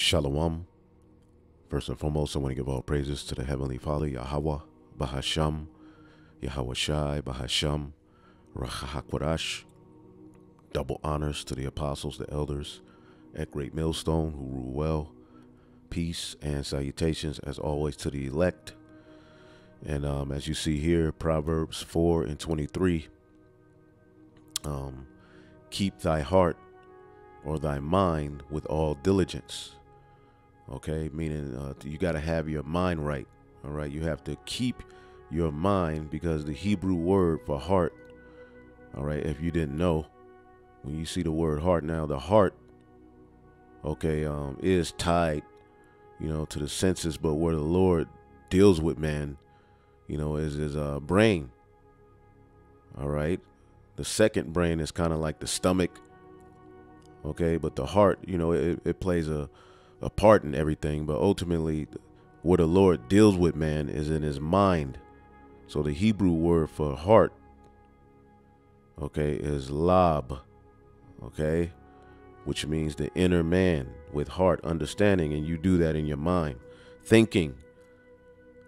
Shalom. First and foremost, I want to give all praises to the Heavenly Father, Yahweh, Bahasham, Yahweh Shai, Bahasham, Rachahakwarash. Double honors to the apostles, the elders at Great Millstone who rule well. Peace and salutations, as always, to the elect. And um, as you see here, Proverbs 4 and 23 um, keep thy heart or thy mind with all diligence. Okay, meaning uh, you got to have your mind right. All right, you have to keep your mind because the Hebrew word for heart, all right, if you didn't know, when you see the word heart now, the heart, okay, um, is tied, you know, to the senses, but where the Lord deals with man, you know, is his uh, brain. All right, the second brain is kind of like the stomach, okay, but the heart, you know, it, it plays a a part in everything, but ultimately, where the Lord deals with man is in his mind. So the Hebrew word for heart, okay, is lab, okay, which means the inner man with heart, understanding, and you do that in your mind, thinking,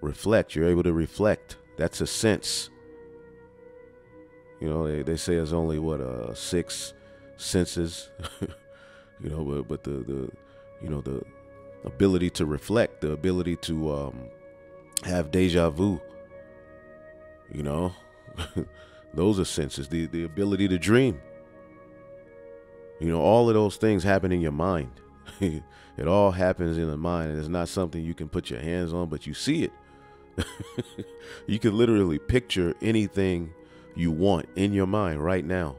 reflect. You're able to reflect. That's a sense. You know, they, they say it's only what uh six senses, you know, but but the the you know the ability to reflect the ability to um, have deja vu you know? Those are senses the, the ability to dream. You know all of those things happen in your mind. It all happens in the mind and it's not something you can put your hands on but you see it. You can literally picture anything you want in your mind right now.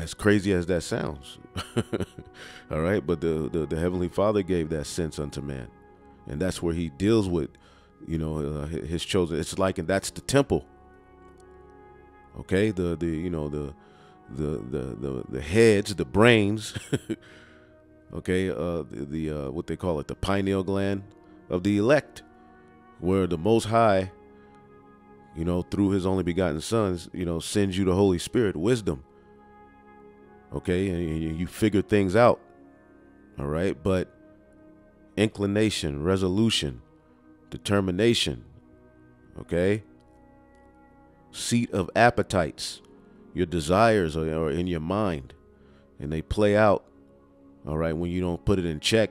As crazy as that sounds. All right. But the, the, the, Heavenly Father gave that sense unto man. And that's where he deals with, you know, uh, his chosen. It's like, and that's the temple. Okay. The, the, you know, the, the, the, the, the heads, the brains, okay. Uh, the, the uh, what they call it, the pineal gland of the elect, where the Most High, you know, through his only begotten sons, you know, sends you the Holy Spirit, wisdom okay and you figure things out all right? But inclination resolution determination okay? Seat of appetites your desires are, are in your mind and they play out all right when you don't put it in check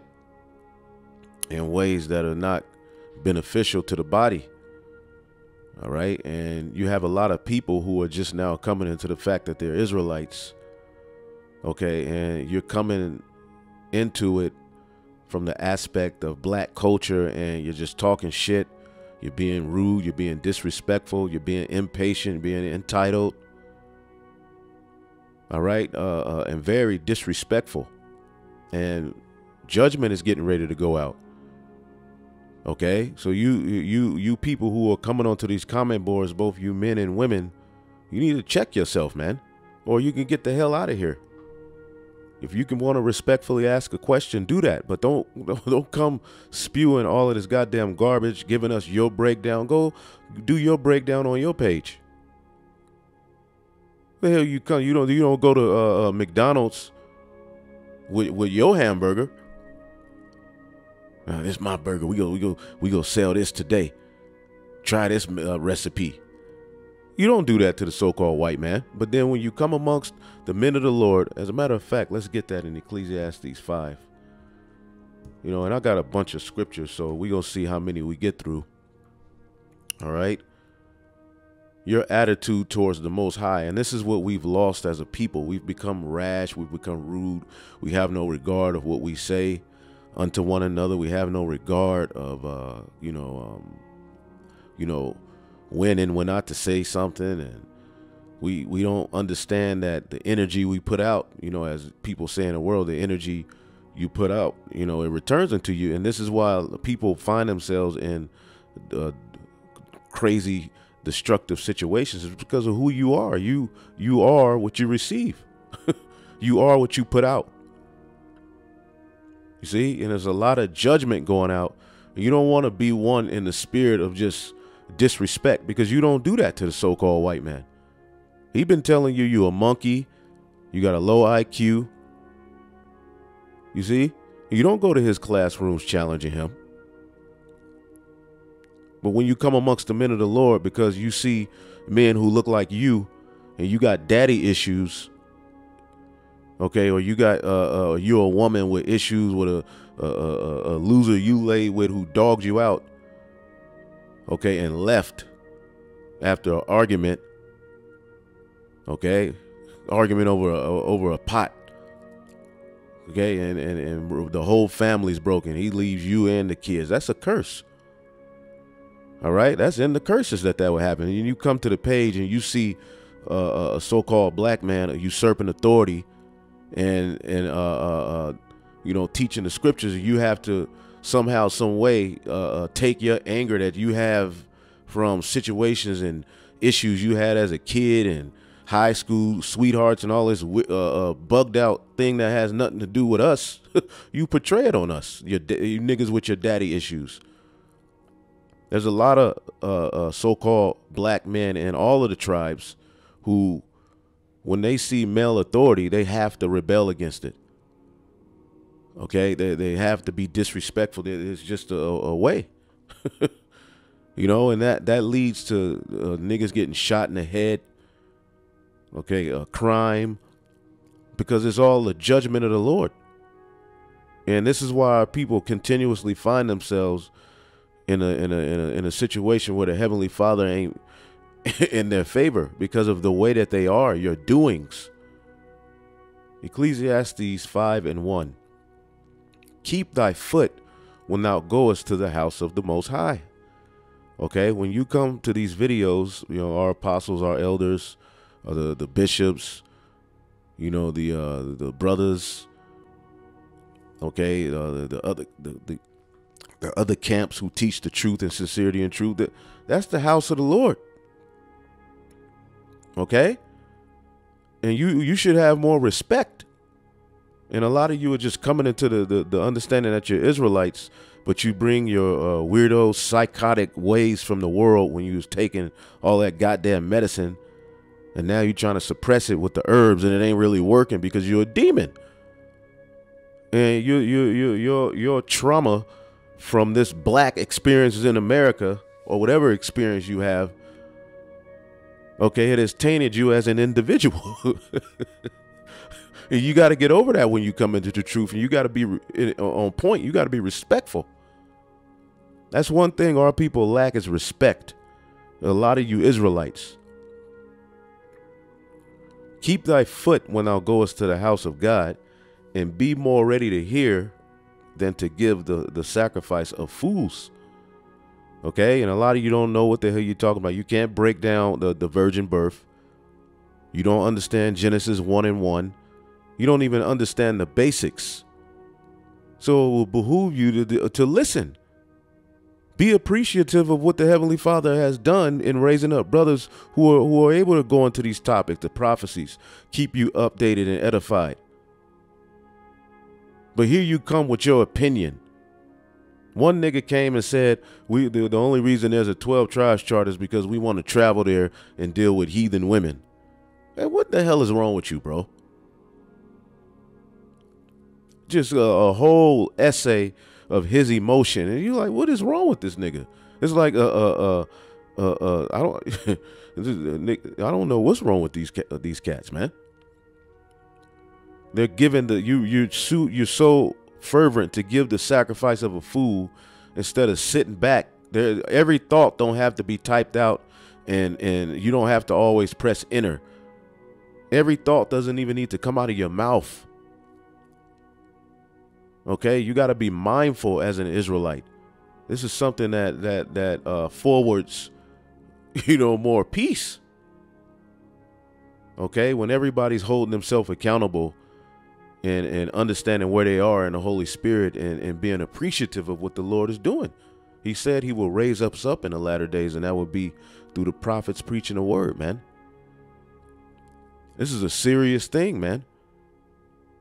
in ways that are not beneficial to the body all right? And you have a lot of people who are just now coming into the fact that they're israelites okay and you're coming into it from the aspect of black culture and you're just talking shit. You're being rude you're being disrespectful you're being impatient being entitled. All right uh, uh, and very disrespectful. And judgment is getting ready to go out. Okay so you you you people who are coming onto these comment boards both you men and women you need to check yourself man or you can get the hell out of here if you can want to respectfully ask a question, do that. But don't don't come spewing all of this goddamn garbage, giving us your breakdown. Go do your breakdown on your page. The hell you come? You don't you don't go to uh, uh, McDonald's with with your hamburger. This is my burger. We go we go we go sell this today. Try this uh, recipe. You don't do that to the so-called white man. But then when you come amongst the men of the Lord, as a matter of fact, let's get that in Ecclesiastes 5. You know, and I got a bunch of scriptures, so we're going to see how many we get through. All right. Your attitude towards the Most High. And this is what we've lost as a people. We've become rash. We've become rude. We have no regard of what we say unto one another. We have no regard of, uh, you know, um, you know, when and when not to say something and we we don't understand that the energy we put out you know as people say in the world the energy you put out you know it returns into you. And this is why people find themselves in uh, crazy destructive situations. Is because of who you are. You you are what you receive. You are what you put out. You see? And there's a lot of judgment going out. You don't want to be one in the spirit of just disrespect because you don't do that to the so-called white man. He been telling you you a monkey, you got a low IQ, You see? You don't go to his classrooms challenging him. But when you come amongst the men of the Lord, because you see men who look like you and you got daddy issues, okay, or you got uh, uh you're a woman with issues with a, a, a, a loser you lay with who dogged you out, okay, and left after an argument, okay, argument over a, over a pot, okay, and, and and the whole family's broken. He leaves you and the kids. That's a curse. All right, that's in the curses that that would happen. And you come to the page and you see uh, a so-called black man usurping authority and and uh, uh, uh, you know teaching the scriptures. You have to somehow, some way, uh, uh, take your anger that you have from situations and issues you had as a kid and high school sweethearts and all this bugged out thing that has nothing to do with us. you portray it on us, your you niggas with your daddy issues. There's a lot of uh, uh, so-called black men in all of the tribes who, when they see male authority, they have to rebel against it. Okay, they they have to be disrespectful. It's just a, a way, you know, and that that leads to uh, niggas getting shot in the head. Okay, a crime, because it's all the judgment of the Lord. And this is why people continuously find themselves in a in a in a, in a situation where the heavenly Father ain't in their favor because of the way that they are, your doings. Ecclesiastes 5 and 1. Keep thy foot when thou goest to the house of the Most High. Okay, when you come to these videos, you know, our apostles, our elders, the, the bishops, you know, the uh, the brothers, okay, uh, the, the other the, the the other camps who teach the truth and sincerity and truth. That that's the house of the Lord. Okay? And you you should have more respect. And a lot of you are just coming into the the, the understanding that you're Israelites, but you bring your uh, weirdo psychotic ways from the world when you was taking all that goddamn medicine, and now you're trying to suppress it with the herbs, and it ain't really working because you're a demon. And you you you your your trauma from this black experiences in America or whatever experience you have, okay, it has tainted you as an individual. you got to get over that when you come into the truth and you got to be on point. You got to be respectful. That's one thing our people lack is respect. A lot of you Israelites. Keep thy foot when thou goest to the house of God, and be more ready to hear than to give the, the sacrifice of fools. Okay, and a lot of you don't know what the hell you're talking about. You can't break down the, the virgin birth. You don't understand Genesis 1 and 1. You don't even understand the basics. So it will behoove you to, to listen. Be appreciative of what the Heavenly Father has done in raising up brothers who are, who are able to go into these topics, the prophecies, keep you updated and edified. But here you come with your opinion. One nigga came and said, "We the, the only reason there's a 12 tribes chart is because we want to travel there and deal with heathen women." Hey, what the hell is wrong with you, bro? Just a, a whole essay of his emotion, and you're like, "What is wrong with this nigga?" It's like, uh, uh, uh, uh, uh I don't, Nick, I don't know what's wrong with these these cats, man. They're giving the you you you're so fervent to give the sacrifice of a fool instead of sitting back. There, every thought don't have to be typed out, and and you don't have to always press enter. Every thought doesn't even need to come out of your mouth. Okay, you got to be mindful as an Israelite. This is something that that that uh, forwards, you know, more peace. Okay, when everybody's holding themselves accountable and and understanding where they are in the Holy Spirit and, and being appreciative of what the Lord is doing. He said he will raise us up in the latter days, and that will be through the prophets preaching the word, man. This is a serious thing, man.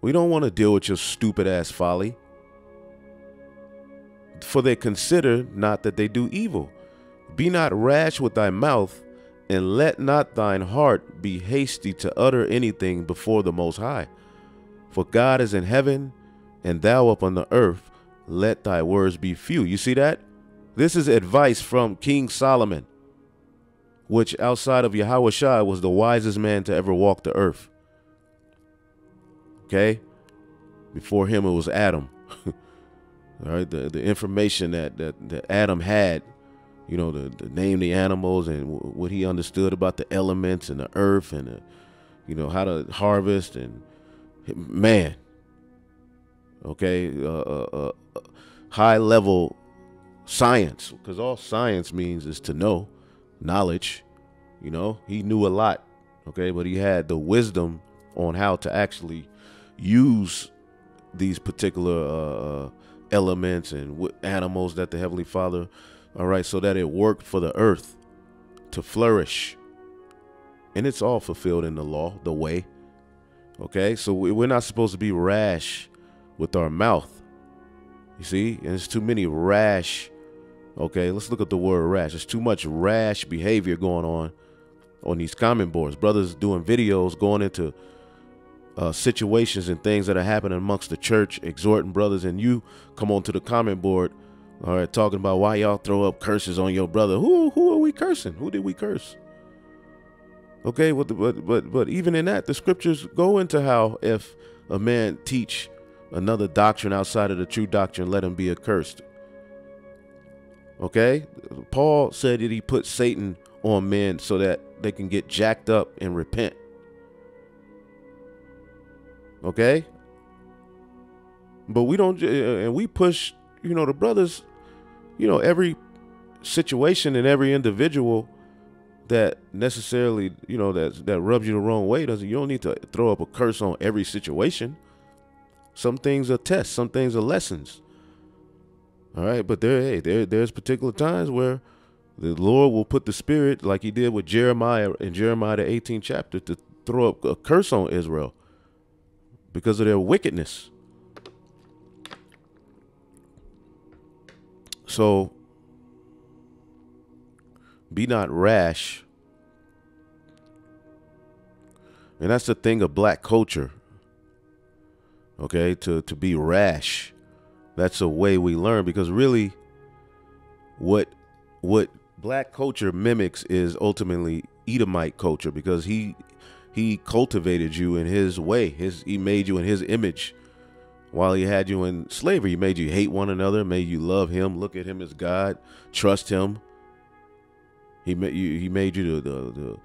We don't want to deal with your stupid ass folly. For they consider not that they do evil. Be not rash with thy mouth, and let not thine heart be hasty to utter anything before the Most High. For God is in heaven, and thou upon the earth, let thy words be few. You see that? This is advice from King Solomon, which outside of Yahweh Shai was the wisest man to ever walk the earth. Okay? Before him, it was Adam. All right, the, the information that, that, that Adam had, you know, the, the name the animals and what he understood about the elements and the earth and, the, you know, how to harvest and man, okay, uh, uh, uh, high level science, because all science means is to know, knowledge. You know, he knew a lot, okay, but he had the wisdom on how to actually use these particular uh, uh elements and animals that the Heavenly Father, all right, so that it worked for the earth to flourish. And it's all fulfilled in the law, the way. Okay, so we're not supposed to be rash with our mouth. You see, and there's too many rash. Okay, let's look at the word rash. There's too much rash behavior going on on these comment boards. Brothers doing videos, going into uh, situations and things that are happening amongst the church, exhorting brothers, and you come onto the comment board, all right, talking about why y'all throw up curses on your brother. Who who are we cursing? Who did we curse? Okay, but but but but even in that, the scriptures go into how if a man teach another doctrine outside of the true doctrine, let him be accursed. Okay, Paul said that he put Satan on men so that they can get jacked up and repent. Okay? But we don't, uh, and we push, you know, the brothers, you know, every situation and every individual that necessarily, you know, that that rubs you the wrong way doesn't. You don't need to throw up a curse on every situation. Some things are tests. Some things are lessons. All right, but there, hey, there, there's particular times where the Lord will put the Spirit, like He did with Jeremiah in Jeremiah the 18th chapter, to throw up a curse on Israel because of their wickedness. So be not rash. And that's the thing of black culture. Okay, to to be rash. That's a way we learn because really what what black culture mimics is ultimately Edomite culture because he he cultivated you in his way. His he made you in his image. While he had you in slavery, he made you hate one another, made you love him, look at him as God, trust him. He made you he made you to the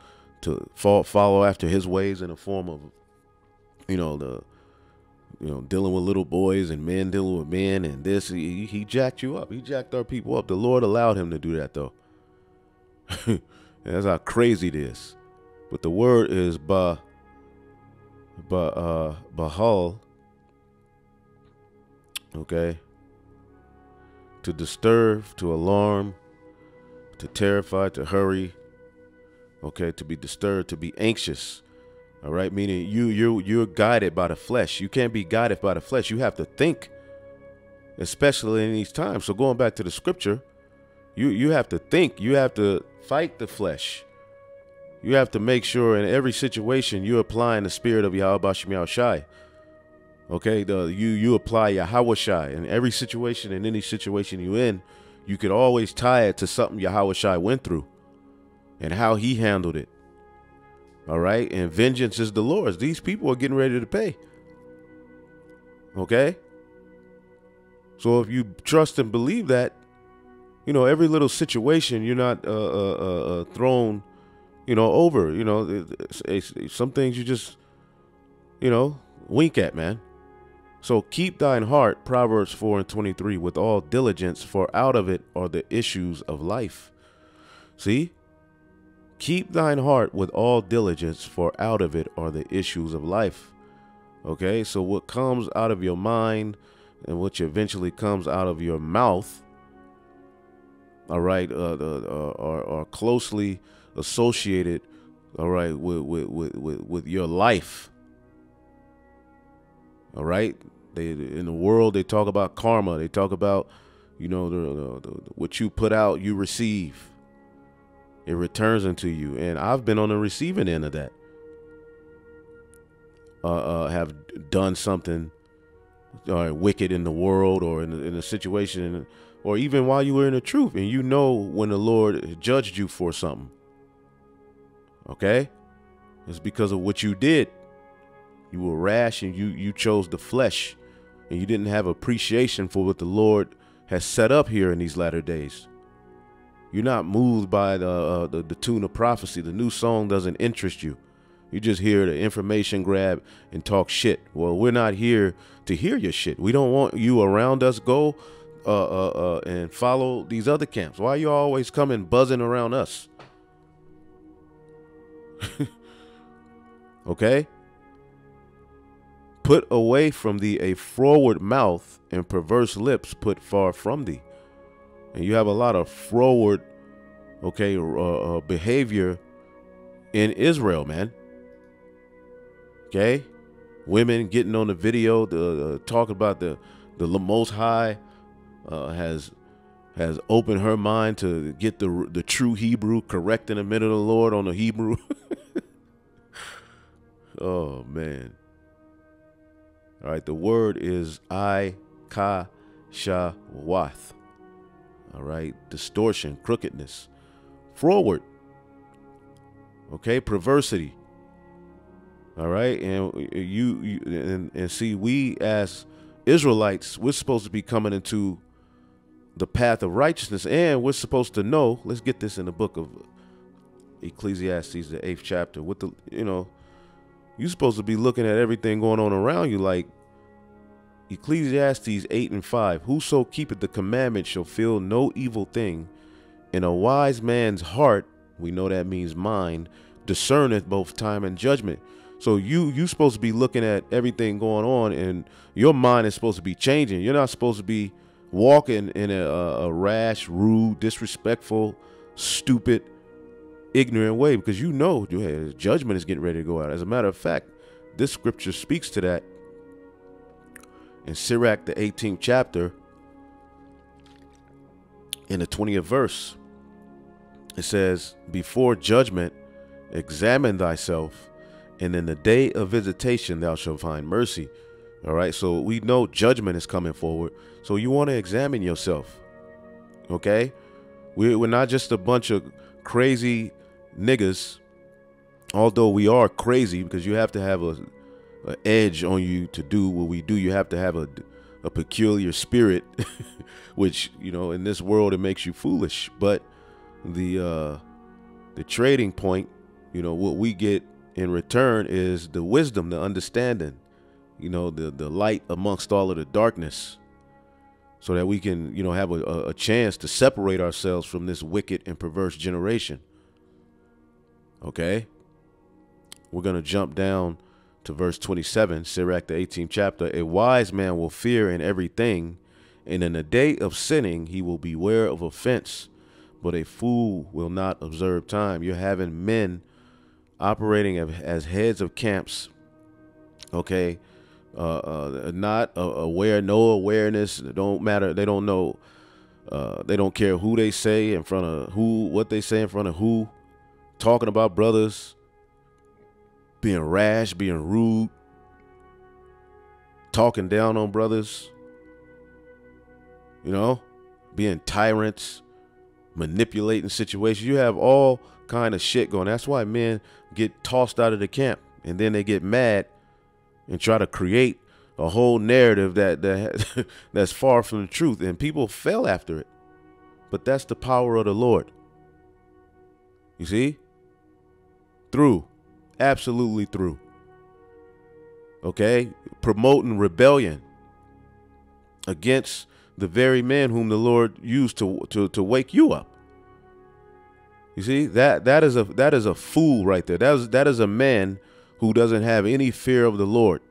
to fall, follow after his ways in the form of you know the you know dealing with little boys and men dealing with men and this he, he jacked you up he jacked our people up the lord allowed him to do that though that's how crazy it is but the word is ba, ba, uh, bahal. Okay. To disturb, to alarm, to terrify, to hurry. Okay, to be disturbed, to be anxious. All right, meaning you you you're guided by the flesh. You can't be guided by the flesh. You have to think, especially in these times. So going back to the scripture, you you have to think. You have to fight the flesh. You have to make sure in every situation you're applying the spirit of Yahweh Shai. Okay, the you you apply Yahweh Shai in every situation, in any situation you in, you could always tie it to something Yahweh Shai went through and how he handled it. All right, and vengeance is the Lord's. These people are getting ready to pay. Okay? So if you trust and believe that, you know, every little situation, you're not uh, uh, uh, uh thrown you know, over. You know, some things you just, you know, wink at, man. So keep thine heart, Proverbs 4 and 23, with all diligence, for out of it are the issues of life. See? Keep thine heart with all diligence, for out of it are the issues of life. Okay, so what comes out of your mind and which eventually comes out of your mouth, all right, uh, uh, are, are closely associated, all right, with with with with, with your life. All right, they in the world they talk about karma. They talk about, you know, the, the, the, what you put out, you receive. It returns into you, and I've been on the receiving end of that. Uh, uh, have done something or wicked in the world or in, in a situation, or even while you were in the truth and you know when the Lord judged you for something. Okay? It's because of what you did. You were rash and you you chose the flesh and you didn't have appreciation for what the Lord has set up here in these latter days. You're not moved by the, uh, the, the tune of prophecy. The new song doesn't interest you. You just hear the information grab and talk shit. Well, we're not here to hear your shit. We don't want you around us. Go uh, uh, uh, and follow these other camps. Why are you always coming buzzing around us? okay? Put away from thee a froward mouth and perverse lips put far from thee. And you have a lot of froward, okay, uh, uh, behavior in Israel, man. Okay? Women getting on the video, the, uh, talk about the, the Most High uh, has has opened her mind to get the the true Hebrew correct in the minute of the Lord on the Hebrew. oh man. All right, the word is I ka sha wath. All right, distortion, crookedness, forward. Okay, perversity. All right, and you, you and, and see, we as Israelites, we're supposed to be coming into the path of righteousness, and we're supposed to know. Let's get this in the book of Ecclesiastes, the eighth chapter. With the, you know, you're supposed to be looking at everything going on around you, like Ecclesiastes eight and five. Whoso keepeth the commandment shall feel no evil thing, and a wise man's heart, we know that means mind, discerneth both time and judgment. So you you're supposed to be looking at everything going on, and your mind is supposed to be changing. You're not supposed to be walking in a, a rash, rude, disrespectful, stupid, ignorant way because you know judgment is getting ready to go out. As a matter of fact, this scripture speaks to that in Sirach, the 18th chapter, in the 20th verse. It says, Before judgment, examine thyself, and in the day of visitation thou shalt find mercy. All right, so we know judgment is coming forward. So you want to examine yourself. Okay? We're, we're not just a bunch of crazy niggas, although we are crazy because you have to have a, a edge on you to do what we do. You have to have a, a peculiar spirit, which, you know, in this world it makes you foolish. But the uh, the trading point, you know, what we get in return is the wisdom, the understanding, you know, the, the light amongst all of the darkness so that we can, you know, have a, a chance to separate ourselves from this wicked and perverse generation. Okay? We're going to jump down to verse 27, Sirach, the 18th chapter. A wise man will fear in everything, and in the day of sinning, he will beware of offense. But a fool will not observe time. You're having men operating as heads of camps, okay, uh, uh, not aware, no awareness. It don't matter. They don't know. Uh, they don't care who they say in front of who, what they say in front of who. Talking about brothers, being rash, being rude, talking down on brothers. You know, being tyrants, manipulating situations. You have all kind of shit going. That's why men get tossed out of the camp and then they get mad and try to create a whole narrative that, that that's far from the truth. And people fell after it. But that's the power of the lord. You see? Through. Absolutely through. Okay? Promoting rebellion against the very man whom the lord used to to, to wake you up. You see? That that is a that is a fool right there. That is that is a man who doesn't have any fear of the Lord.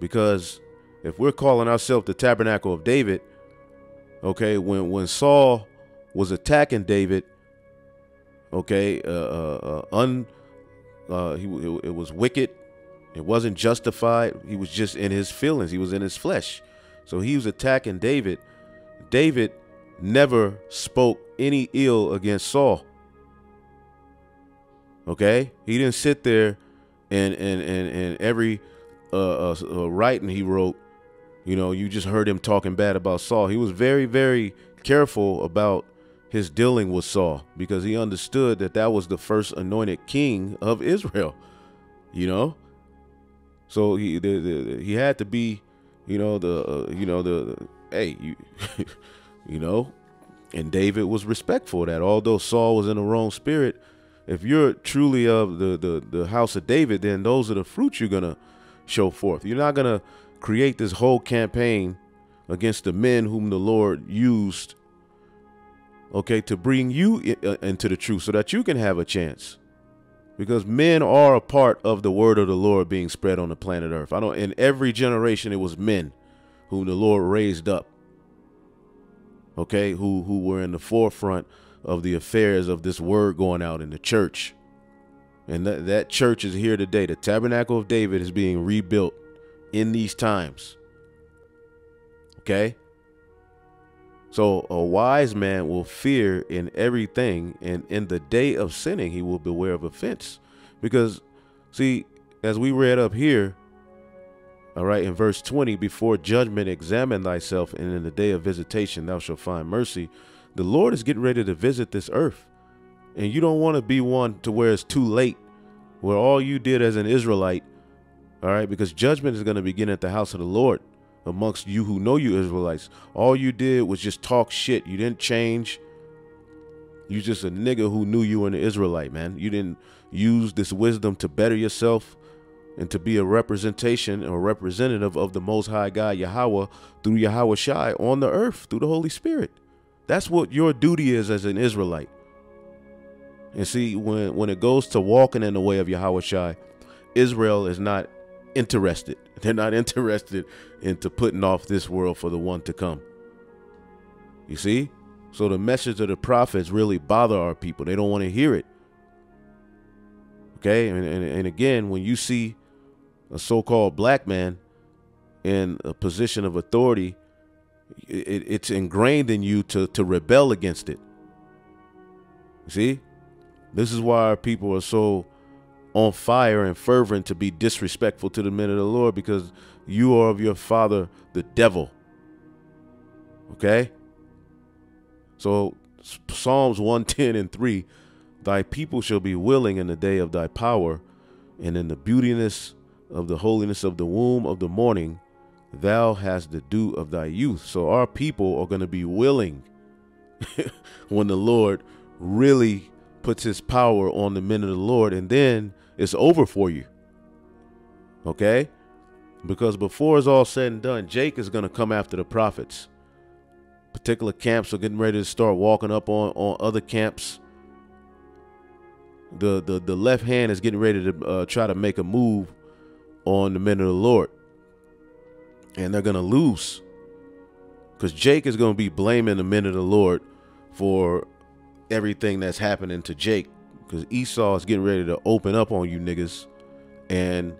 Because if we're calling ourselves the tabernacle of David, okay, when when Saul was attacking David, okay, uh, uh, uh un, uh, he it, it was wicked, it wasn't justified. He was just in his feelings. He was in his flesh, so he was attacking David. David never spoke any ill against Saul. Okay, he didn't sit there and and and, and every uh, uh, uh, writing he wrote, You know, you just heard him talking bad about Saul. He was very, very careful about his dealing with Saul because he understood that that was the first anointed king of Israel. You know, so he the, the, he had to be, you know, the uh, you know the, the hey you you know, and David was respectful that. Although Saul was in the wrong spirit, if you're truly of the the the house of David, then those are the fruits you're gonna show forth. You're not gonna create this whole campaign against the men whom the Lord used okay, to bring you uh, into the truth so that you can have a chance. Because men are a part of the word of the Lord being spread on the planet Earth. I don't in every generation it was men whom the Lord raised up. Okay, who who were in the forefront of the affairs of this word going out in the church. And that, that church is here today. The tabernacle of David is being rebuilt in these times. Okay? So a wise man will fear in everything, and in the day of sinning, he will beware of offense. Because, see, as we read up here, all right, in verse 20, before judgment, examine thyself, and in the day of visitation, thou shalt find mercy. The Lord is getting ready to visit this earth. And you don't want to be one to where it's too late, where all you did as an Israelite, all right, because judgment is going to begin at the house of the Lord amongst you who know you Israelites. All you did was just talk shit. You didn't change. You just a nigga who knew you were an Israelite, man. You didn't use this wisdom to better yourself and to be a representation or representative of the Most High God Yahweh through Yahweh Shai on the earth through the Holy Spirit. That's what your duty is as an Israelite. And see, when when it goes to walking in the way of Yahweh Israel is not interested. They're not interested into putting off this world for the one to come. You see? So the message of the prophets really bother our people. They don't want to hear it. Okay? And, and, and again, when you see a so-called black man in a position of authority, it, it's ingrained in you to, to rebel against it. See? This is why people are so on fire and fervent to be disrespectful to the men of the Lord because you are of your father, the devil. Okay? So, Psalms 110 and 3 Thy people shall be willing in the day of thy power, and in the beautiness of the holiness of the womb of the morning, thou hast the dew of thy youth. So, our people are going to be willing when the Lord really puts his power on the men of the Lord, and then it's over for you. Okay? Because before it's all said and done, Jake is going to come after the prophets. Particular camps are getting ready to start walking up on, on other camps. The, the, the left hand is getting ready to uh, try to make a move on the men of the Lord. And they're going to lose. Because Jake is going to be blaming the men of the Lord for everything that's happening to Jake because Esau is getting ready to open up on you niggas, and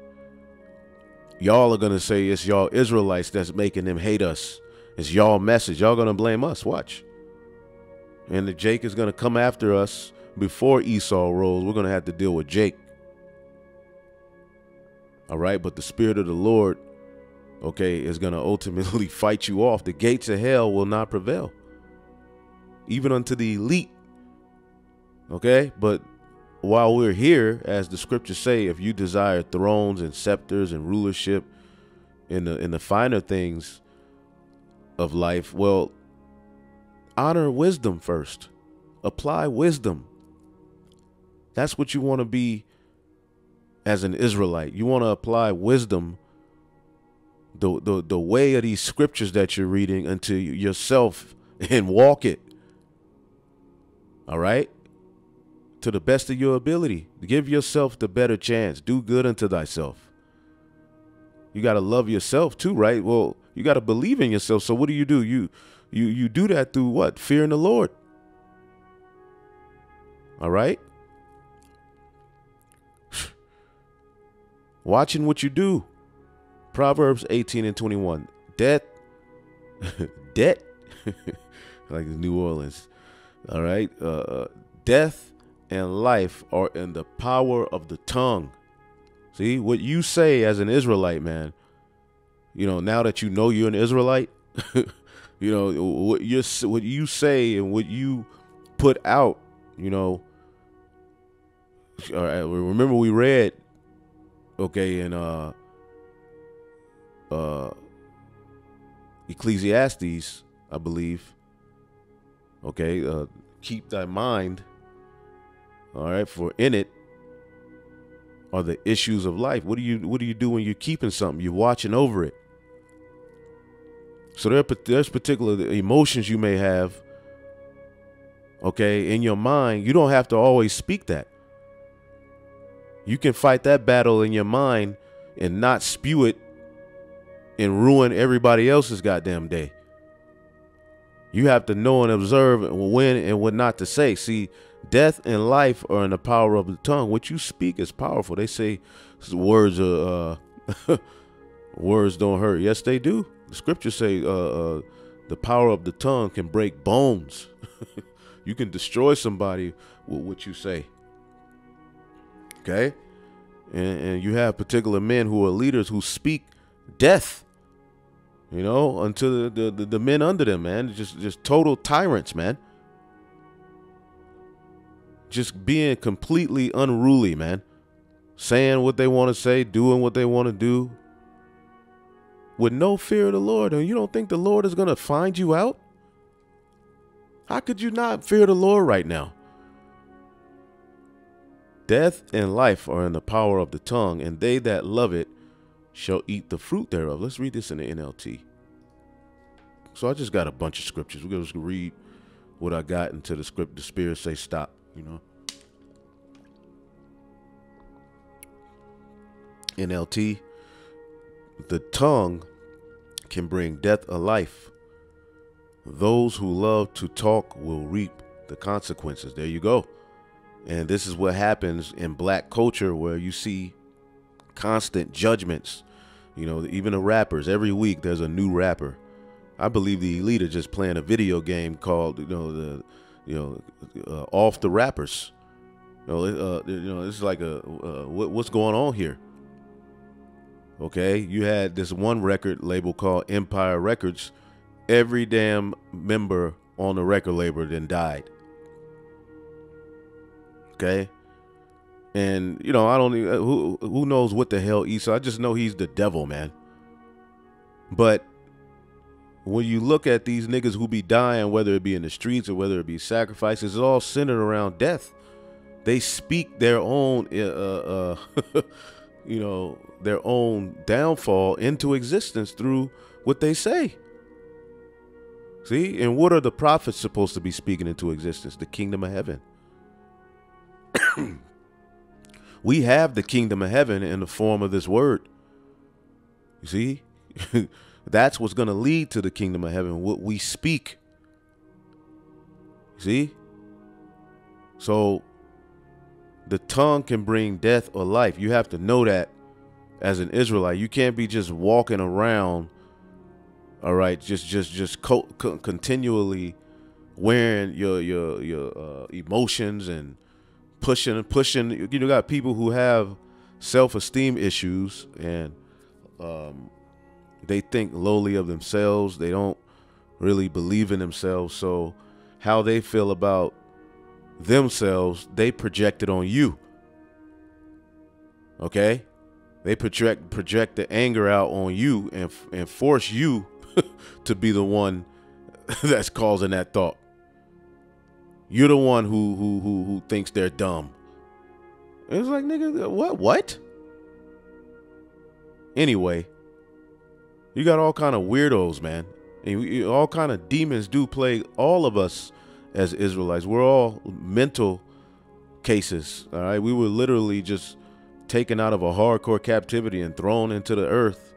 y'all are gonna say it's y'all Israelites that's making them hate us. It's y'all message. Y'all gonna blame us. Watch. And the Jake is gonna come after us before Esau rolls. We're gonna have to deal with Jake. All right, but the spirit of the Lord, okay, is gonna ultimately fight you off. The gates of hell will not prevail, even unto the elite. Okay, but while we're here, as the scriptures say, if you desire thrones and scepters and rulership in the in the finer things of life, well, honor wisdom first. Apply wisdom. That's what you want to be as an Israelite. You want to apply wisdom, the, the, the way of these scriptures that you're reading unto yourself and walk it. All right? to the best of your ability. Give yourself the better chance. Do good unto thyself. You got to love yourself too, right? Well, you got to believe in yourself. So what do you do? You you you do that through what? Fear in the Lord. All right? Watching what you do. Proverbs 18 and 21. Debt debt like New Orleans. All right? Uh, uh death and life are in the power of the tongue. See, what you say as an Israelite, man, you know, now that you know you're an Israelite, you know what you what you say and what you put out, you know. All right, remember we read, okay, in uh, uh, Ecclesiastes, I believe. Okay, uh, keep thy mind. All right, for in it are the issues of life. What do you What do you do when you're keeping something? You're watching over it. So there, there's particular emotions you may have. Okay, in your mind, you don't have to always speak that. You can fight that battle in your mind and not spew it and ruin everybody else's goddamn day. You have to know and observe when and what not to say. See, death and life are in the power of the tongue. What you speak is powerful. They say words are uh, words don't hurt. Yes, they do. The scriptures say uh, uh, the power of the tongue can break bones. you can destroy somebody with what you say. Okay, and, and you have particular men who are leaders who speak death you know, until the, the, the men under them, man, just just total tyrants, man. Just being completely unruly, man. Saying what they want to say, doing what they want to do, with no fear of the Lord. And you don't think the Lord is going to find you out? How could you not fear the Lord right now? Death and life are in the power of the tongue, and they that love it shall eat the fruit thereof. Let's read this in the NLT. So I just got a bunch of scriptures. We're going to read what I got until the script, the spirit say stop, you know. NLT, the tongue can bring death or life. Those who love to talk will reap the consequences. There you go. And this is what happens in black culture where you see constant judgments. You know, even the rappers, every week there's a new rapper. I believe the elite are just playing a video game called, you know, the, you know, uh, off the rappers. You know, uh, you know, it's like a uh, what, what's going on here. Okay, you had this one record label called Empire Records. Every damn member on the record label then died. Okay, and you know, I don't even, who who knows what the hell Esau. I just know he's the devil, man. But when you look at these niggas who be dying, whether it be in the streets or whether it be sacrifices, it's all centered around death. They speak their own, uh, uh, uh you know, their own downfall into existence through what they say. See, and what are the prophets supposed to be speaking into existence? The kingdom of heaven. We have the kingdom of heaven in the form of this word. You see? That's what's going to lead to the kingdom of heaven, what we speak. See? So the tongue can bring death or life. You have to know that as an Israelite. You can't be just walking around all right, just just just co- co- continually wearing your your your uh, emotions and pushing and pushing. You know, got people who have self-esteem issues and um, they think lowly of themselves. They don't really believe in themselves. So how they feel about themselves, they project it on you. Okay? They project project the anger out on you and and force you to be the one that's causing that thought. You're the one who who who who thinks they're dumb. It's like nigga, what what? Anyway, you got all kind of weirdos, man. And all kind of demons do plague all of us as Israelites. We're all mental cases. All right, we were literally just taken out of a hardcore captivity and thrown into the earth.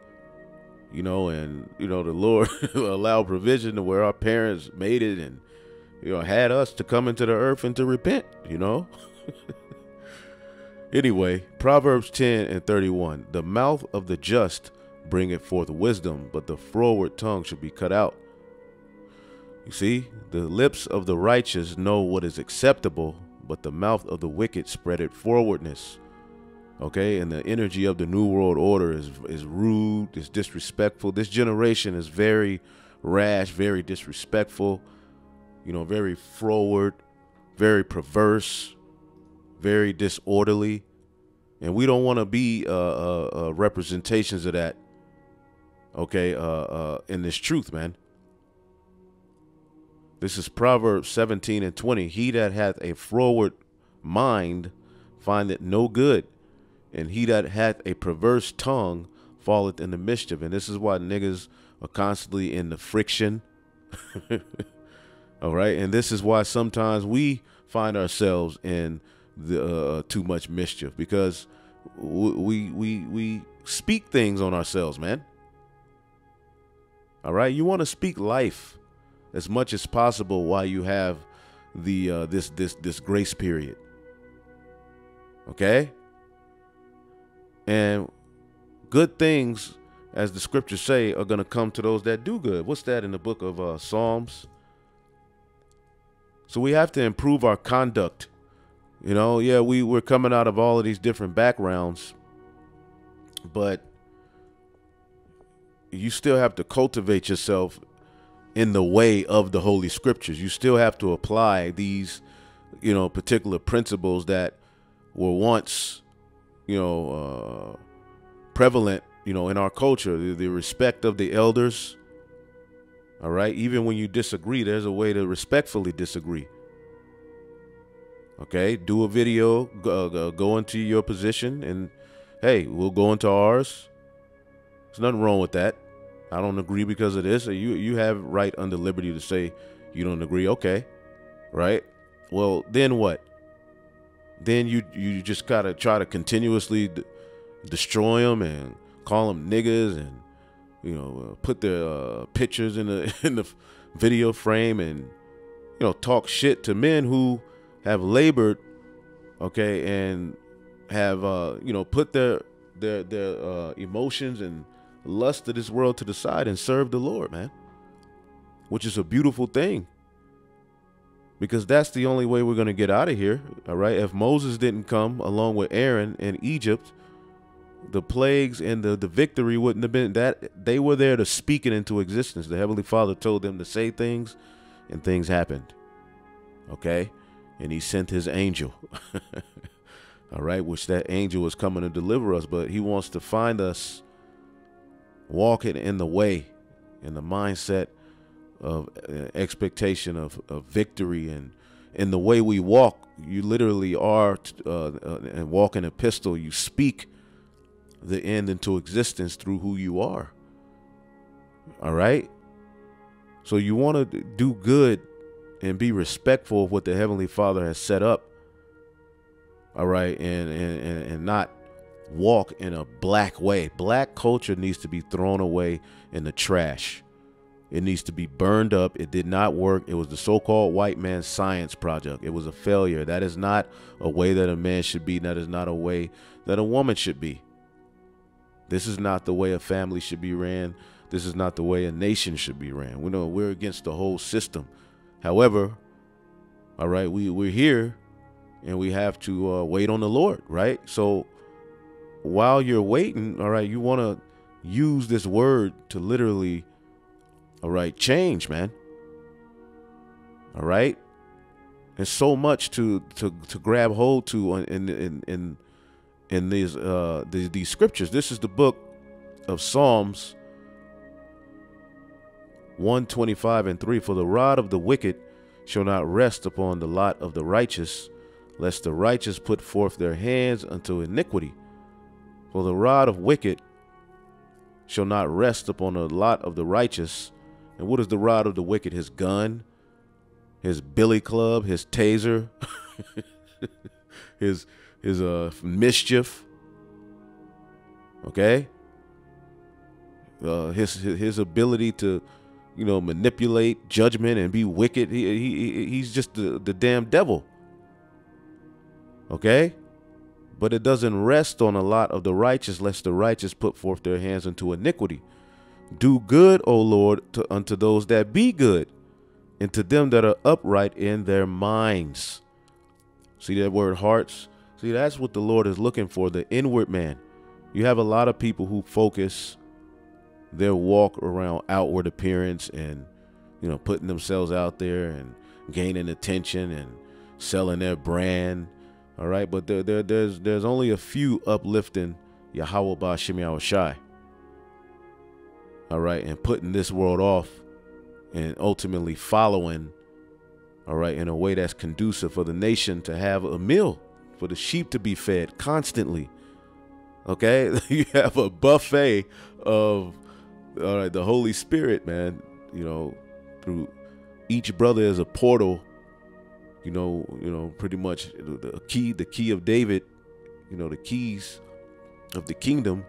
You know, and you know the Lord allowed provision to where our parents made it, and you know had us to come into the earth and to repent. You know. anyway, Proverbs 10 and 31. The mouth of the just bringeth forth wisdom, but the froward tongue should be cut out. You see, the lips of the righteous know what is acceptable, but the mouth of the wicked spreadeth forwardness. Okay, and the energy of the New World Order is is rude, is disrespectful. This generation is very rash, very disrespectful, you know, very forward, very perverse, very disorderly. And we don't want to be uh, uh, uh, representations of that, okay, uh, uh, in this truth, man. This is Proverbs 17 and 20. He that hath a froward mind findeth no good, and he that hath a perverse tongue falleth into mischief. And this is why niggas are constantly in the friction. All right. And this is why sometimes we find ourselves in the uh, too much mischief because we we we speak things on ourselves, man. All right. You want to speak life as much as possible while you have the uh, this this this grace period. Okay? And good things as the scriptures say, are going to come to those that do good. What's that in the book of uh, Psalms? So we have to improve our conduct. You know, yeah, we, we're coming out of all of these different backgrounds, but you still have to cultivate yourself in the way of the Holy Scriptures. You still have to apply these, you know, particular principles that were once, you know, uh, prevalent you know, in our culture, the, the respect of the elders. All right. Even when you disagree, there's a way to respectfully disagree. Okay. Do a video, go, go into your position, and hey, we'll go into ours. There's nothing wrong with that. I don't agree because of this. You you have right under liberty to say you don't agree. Okay, right? Well, then what? Then you you just gotta try to continuously destroy them and call them niggas and you know uh, put their uh, pictures in the in the video frame and you know talk shit to men who have labored okay and have uh you know put their their their uh emotions and lust of this world to the side and serve the Lord man. Which is a beautiful thing. Because that's the only way we're going to get out of here all right? If Moses didn't come along with Aaron in Egypt the plagues and the, the victory wouldn't have been that they were there to speak it into existence. The Heavenly Father told them to say things and things happened. Okay? And he sent his angel. All right, which that angel was coming to deliver us, but he wants to find us walking in the way, in the mindset of uh, expectation of, of victory and in the way we walk, you literally are uh, uh, a pistol. You speak the end into existence through who you are. All right? So you want to do good and be respectful of what the Heavenly Father has set up. All right? And and and not walk in a black way. Black culture needs to be thrown away in the trash. It needs to be burned up. It did not work. It was the so called white man's science project. It was a failure. That is not a way that a man should be. That is not a way that a woman should be. This is not the way a family should be ran. This is not the way a nation should be ran. We know we're against the whole system. However, all right, we we're here, and we have to uh, wait on the Lord, right? So while you're waiting, all right, you want to use this word to literally, all right, change, man. All right, and so much to to to grab hold to in in in in these uh these, these scriptures. This is the book of Psalms 125 and 3 for the rod of the wicked shall not rest upon the lot of the righteous lest the righteous put forth their hands unto iniquity. For the rod of wicked shall not rest upon the lot of the righteous. And what is the rod of the wicked? His gun his billy club his taser his his uh mischief. Okay. Uh, his his ability to, you know, manipulate judgment and be wicked. He, he he's just the, the damn devil. Okay? But it doesn't rest on a lot of the righteous, lest the righteous put forth their hands into iniquity. Do good, O Lord, to, unto those that be good, and to them that are upright in their minds. See that word hearts? See, that's what the Lord is looking for, the inward man. You have a lot of people who focus their walk around outward appearance and, you know, putting themselves out there and gaining attention and selling their brand. All right. But there, there there's there's only a few uplifting Yahweh Shai. All right, and putting this world off and ultimately following, all right, in a way that's conducive for the nation to have a meal, for the sheep to be fed constantly. Okay, you have a buffet of all right, the Holy Spirit, man. You know, through each brother is a portal. You know, you know, pretty much the key, the key of David. You know, the keys of the kingdom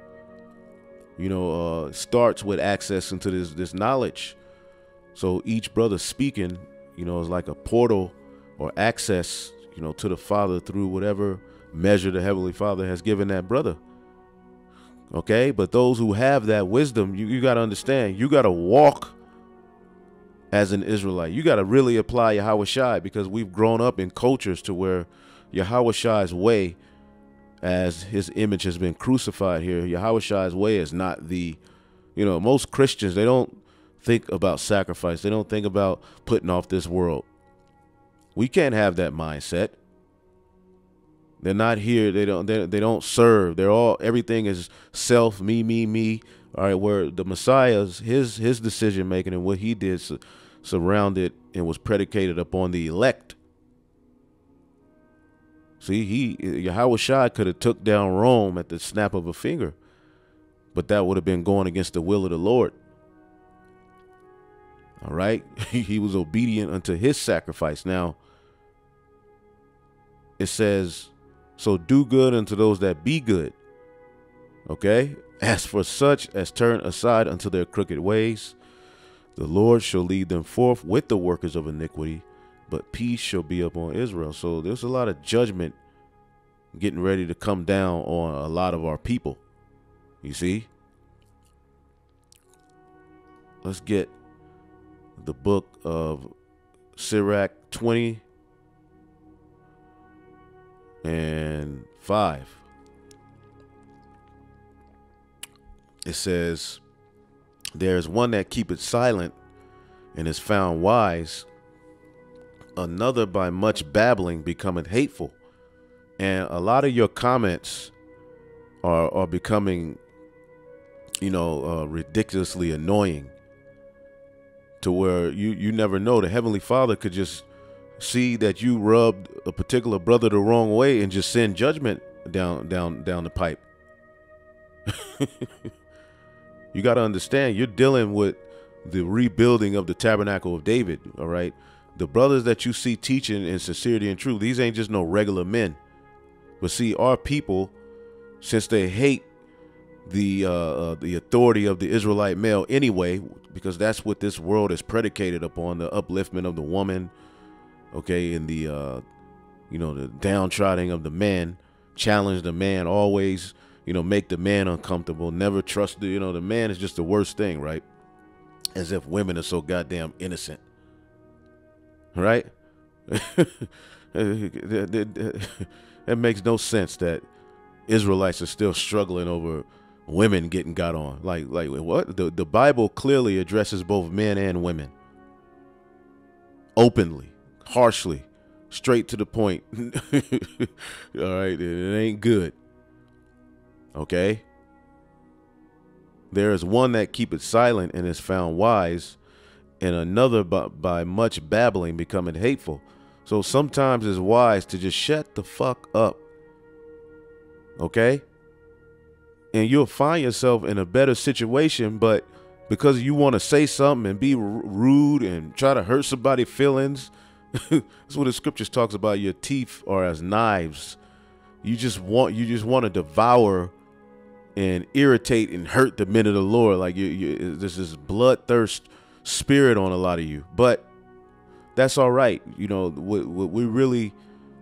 you know, uh, starts with access into this this knowledge. So each brother speaking, you know, is like a portal or access, you know, to the Father through whatever measure the Heavenly Father has given that brother. Okay, but those who have that wisdom, you, you got to understand, you got to walk as an Israelite. You got to really apply Yahweh Shai because we've grown up in cultures to where Yahweh Shai's way as his image has been crucified here. Yahweh Shai's way is not the, you know, most Christians, they don't think about sacrifice. They don't think about putting off this world. We can't have that mindset. They're not here. They don't. They, they don't serve. They're all. Everything is self, me, me, me. All right. Where the Messiah's his his decision making and what he did su surrounded and was predicated upon the elect. See, he Yahweh Shai could have took down Rome at the snap of a finger, but that would have been going against the will of the Lord. All right, he was obedient unto his sacrifice. Now, it says, "So do good unto those that be good." Okay, as for such as turn aside unto their crooked ways, the Lord shall lead them forth with the workers of iniquity but peace shall be upon Israel. So there's a lot of judgment getting ready to come down on a lot of our people. You see? Let's get the book of Sirach 20 and 5. It says, There is one that keepeth silent and is found wise, another by much babbling becometh hateful. And a lot of your comments are are becoming, you know, uh, ridiculously annoying. To where you you never know the heavenly Father could just see that you rubbed a particular brother the wrong way and just send judgment down down down the pipe. you got to understand you're dealing with the rebuilding of the tabernacle of David, all right? the brothers that you see teaching in sincerity and truth, these ain't just no regular men. But see, our people, since they hate the uh, uh, the authority of the Israelite male anyway, because that's what this world is predicated upon, the upliftment of the woman, okay, and the uh, you know the downtrodden of the man, challenge the man, always you know make the man uncomfortable, never trust the you know the man is just the worst thing, right? As if women are so goddamn innocent right? it makes no sense that Israelites are still struggling over women getting got on. Like, like what? The the Bible clearly addresses both men and women, openly, harshly, straight to the point. All right, it ain't good. Okay. There is one that keepeth silent and is found wise, and another by, by much babbling becoming hateful. So sometimes it's wise to just shut the fuck up. Okay? And you'll find yourself in a better situation, but because you want to say something and be rude and try to hurt somebody's feelings, that's what the scriptures talks about. Your teeth are as knives. You just want you just want to devour and irritate and hurt the men of the Lord. Like you, you this is bloodthirst spirit on a lot of you, but that's all right. You know, we, we really,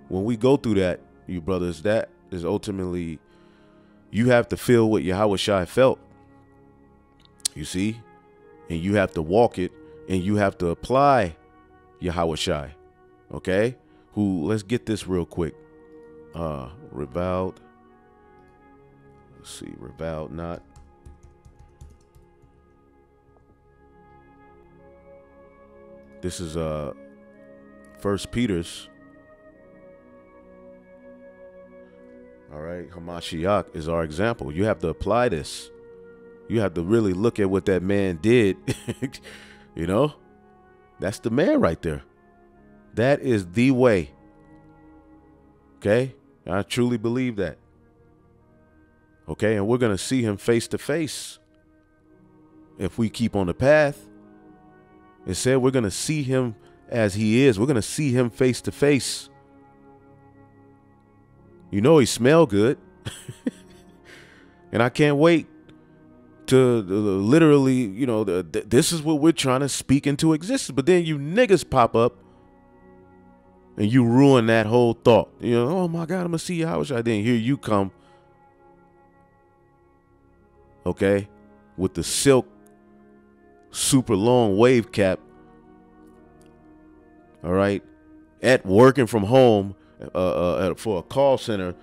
when we go through that, you brothers, that is ultimately, you have to feel what Yahweh Shai felt. You see? And you have to walk it and you have to apply Yahweh Shai. Okay? Who, let's get this real quick. uh, reviled. Let's see, reviled not. This is uh First Peter's. All right, Hamashiach is our example. You have to apply this. You have to really look at what that man did. you know, that's the man right there. That is the way. Okay, I truly believe that. Okay, and we're gonna see him face to face if we keep on the path. It said we're gonna see him as he is. We're gonna see him face to face. You know he smell good. and I can't wait to literally, you know, this is what we're trying to speak into existence. But then you niggas pop up and you ruin that whole thought. You know, oh my God, I'm gonna see you. How wish I didn't hear you come. Okay, with the silk, super long wave cap. All right, at working from home uh, uh, for a call center,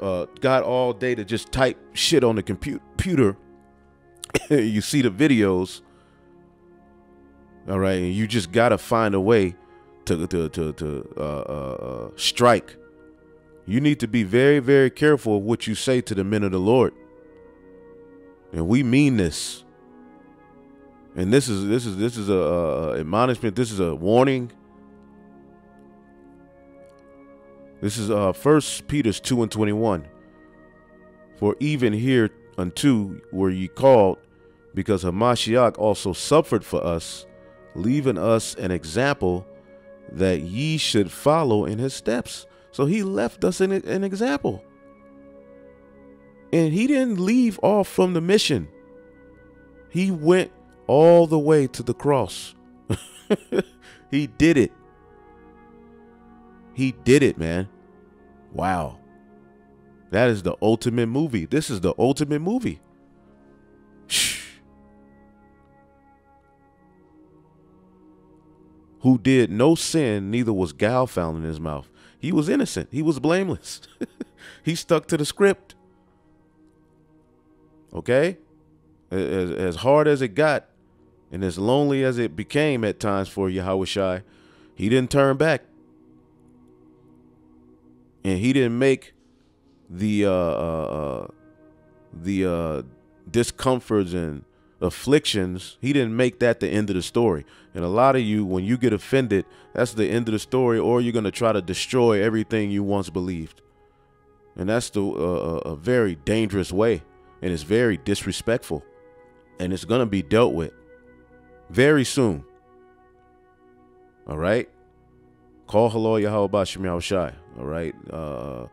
uh, got all day to just type shit on the computer. you see the videos. All right, and you just gotta find a way to to to, to uh, uh, uh, strike. You need to be very very careful of what you say to the men of the Lord. And we mean this. And this is this is this is a, a admonishment. This is a warning. This is uh First Peter's two and twenty one. For even here unto were ye called, because Hamashiach also suffered for us, leaving us an example that ye should follow in his steps. So he left us an, an example. And he didn't leave off from the mission. He went all the way to the cross. he did it. He did it, man. Wow. That is the ultimate movie. This is the ultimate movie. Who did no sin, neither was gal found in his mouth. He was innocent. He was blameless. he stuck to the script. Okay? As, as hard as it got and as lonely as it became at times for Yahweh Shai, he didn't turn back. And he didn't make the uh, uh, uh, the uh, discomforts and afflictions. He didn't make that the end of the story. And a lot of you, when you get offended, that's the end of the story, or you're gonna try to destroy everything you once believed. And that's the uh, a very dangerous way, and it's very disrespectful, and it's gonna be dealt with very soon. All right. Call hello Yahweh Bashim Shai. All right. Uh,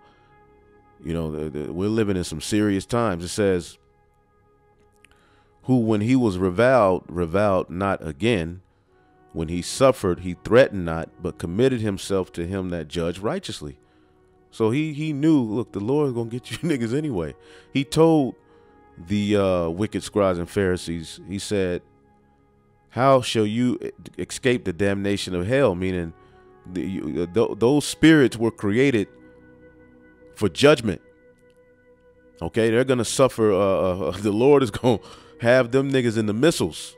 you know, the, the, we're living in some serious times. It says, who when he was reviled, reviled not again. When he suffered, he threatened not, but committed himself to him that judged righteously. So he he knew, look, the Lord is gonna get you niggas anyway. He told the uh, wicked scribes and Pharisees, he said, How shall you escape the damnation of hell? Meaning, the, you, th those spirits were created for judgment. Okay, they're gonna suffer. Uh, uh, the Lord is gonna have them niggas in the missiles.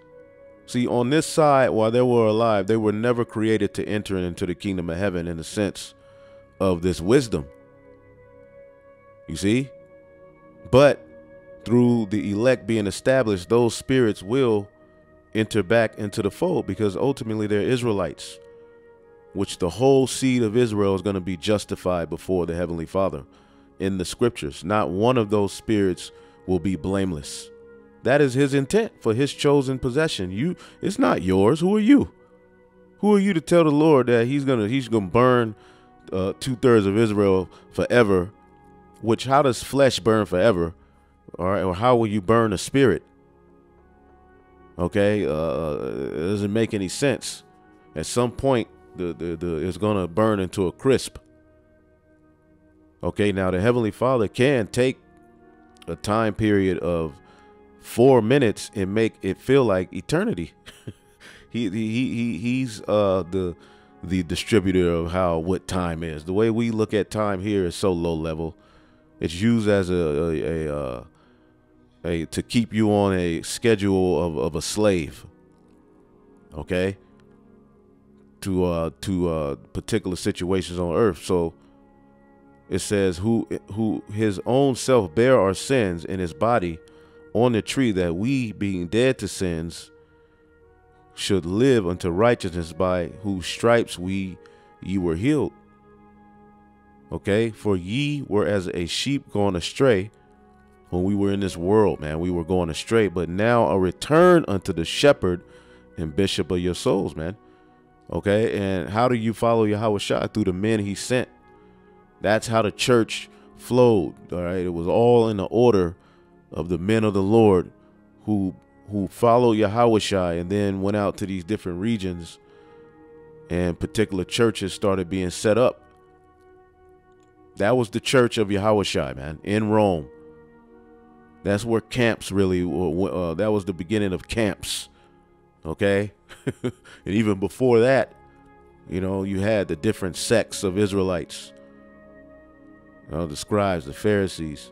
See, on this side, while they were alive, they were never created to enter into the kingdom of heaven in the sense of this wisdom. You see? But through the elect being established, those spirits will enter back into the fold because ultimately they're Israelites which the whole seed of Israel is going to be justified before the Heavenly Father in the scriptures. Not one of those spirits will be blameless. That is his intent for his chosen possession. You it's not yours. Who are you? Who are you to tell the Lord that he's gonna he's gonna burn uh, two thirds of Israel forever? Which how does flesh burn forever? All right, or how will you burn a spirit? Okay, uh, uh it doesn't make any sense. At some point, the, the, the going to burn into a crisp. Okay, now the Heavenly Father can take a time period of four minutes and make it feel like eternity. he, he he he's uh the the distributor of how what time is. The way we look at time here is so low level. It's used as a a, a, uh, a to keep you on a schedule of, of a slave. Okay. To uh to uh particular situations on earth. So it says who who his own self bear our sins in his body on the tree that we being dead to sins should live unto righteousness by whose stripes we ye were healed. Okay, for ye were as a sheep going astray when we were in this world, man. We were going astray, but now a return unto the shepherd and bishop of your souls, man. Okay, and how do you follow Yahweh Shah? Through the men he sent. That's how the church flowed. All right, it was all in the order of the men of the Lord who who followed Yahweh and then went out to these different regions and particular churches started being set up. That was the church of Yahweh man, in Rome. That's where camps really, uh, that was the beginning of camps. Okay? and even before that, you know, you had the different sects of Israelites. You know, the scribes, the Pharisees.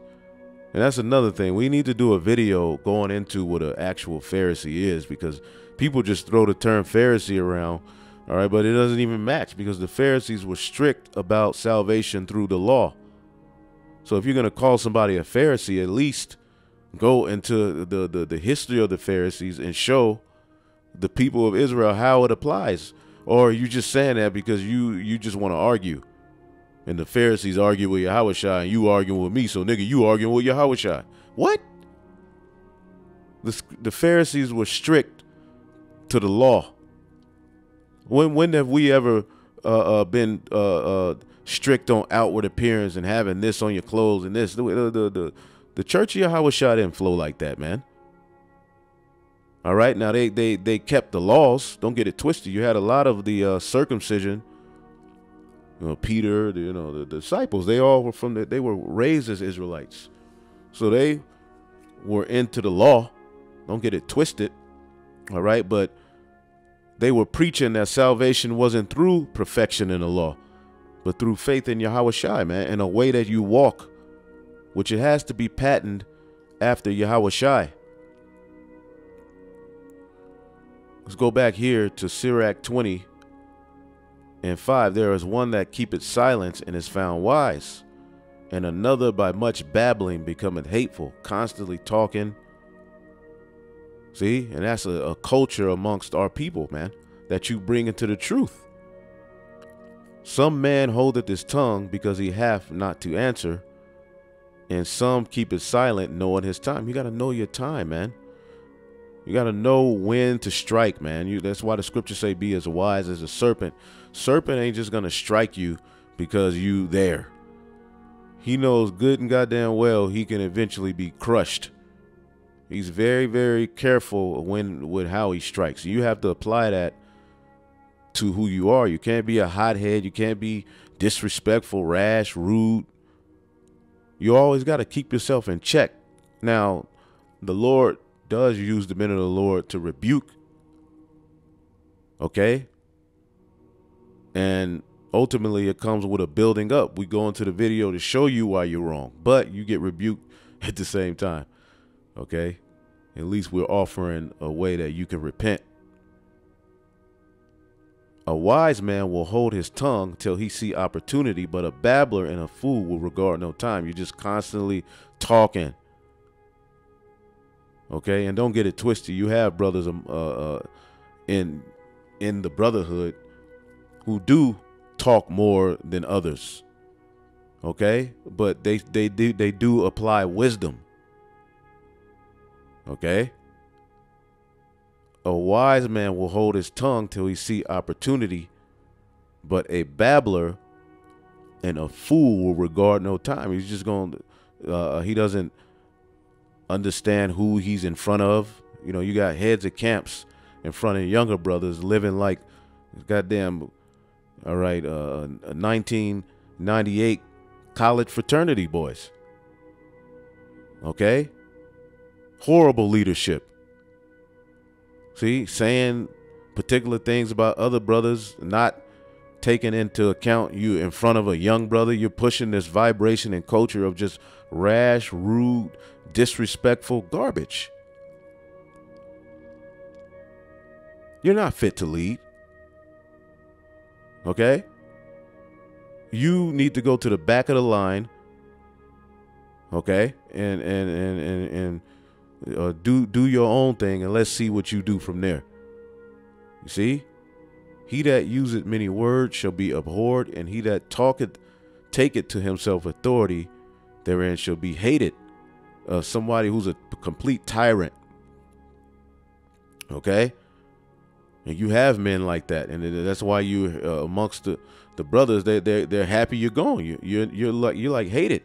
And that's another thing. We need to do a video going into what an actual Pharisee is because people just throw the term Pharisee around. All right, but it doesn't even match because the Pharisees were strict about salvation through the law. So if you're going to call somebody a Pharisee, at least go into the, the, the history of the Pharisees and show the people of Israel how it applies. Or are you just saying that because you you just want to argue? And the Pharisees argue with Yahweh and you arguing with me. So nigga, you arguing with Yahweh What? The, the Pharisees were strict to the law. When when have we ever uh, uh, been uh, uh strict on outward appearance and having this on your clothes and this? The the the, the church of Yahweh didn't flow like that, man. All right, now they they they kept the laws. Don't get it twisted. You had a lot of the uh, circumcision know, Peter, the, you know, the, the disciples, they all were from the, they were raised as Israelites. So they were into the law. Don't get it twisted. All right. But they were preaching that salvation wasn't through perfection in the law, but through faith in Yahweh Shai, man, in a way that you walk, which it has to be patterned after Yahweh Shai. Let's go back here to Sirach 20, and five, there is one that keepeth silence and is found wise, and another by much babbling becometh hateful, constantly talking. See, and that's a, a culture amongst our people, man, that you bring into the truth. Some man holdeth his tongue because he hath not to answer, and some keepeth silent, knowing his time. You got to know your time, man. You got to know when to strike, man. You, that's why the scriptures say, "Be as wise as a serpent." Serpent ain't just gonna strike you because you there. He knows good and goddamn well he can eventually be crushed. He's very, very careful when with how he strikes. You have to apply that to who you are. You can't be a hothead. You can't be disrespectful, rash, rude. You always got to keep yourself in check. Now, the Lord does use the men of the Lord to rebuke. Okay? And ultimately, it comes with a building up. We go into the video to show you why you're wrong, but you get rebuked at the same time. Okay? At least we're offering a way that you can repent. A wise man will hold his tongue till he see opportunity, but a babbler and a fool will regard no time. You're just constantly talking. Okay, and don't get it twisted. You have brothers um, uh, uh, in in the brotherhood who do talk more than others. Okay? But they they do they do apply wisdom. Okay? A wise man will hold his tongue till he see opportunity, but a babbler and a fool will regard no time. He's just going uh, he doesn't understand who he's in front of. You know, you got heads of camps in front of younger brothers living like goddamn all right, uh, 1998 college fraternity boys. Okay? Horrible leadership. See, saying particular things about other brothers, not taking into account you in front of a young brother. You're pushing this vibration and culture of just rash, rude, disrespectful garbage. You're not fit to lead. Okay? You need to go to the back of the line. Okay? And and and and and uh, do do your own thing and let's see what you do from there. You see? He that useth many words shall be abhorred, and he that talketh taketh to himself authority therein shall be hated. Uh, somebody who's a complete tyrant. Okay? And you have men like that, and that's why you uh, amongst the, the brothers, they they they're happy you're gone. You you're you're like you're like hated.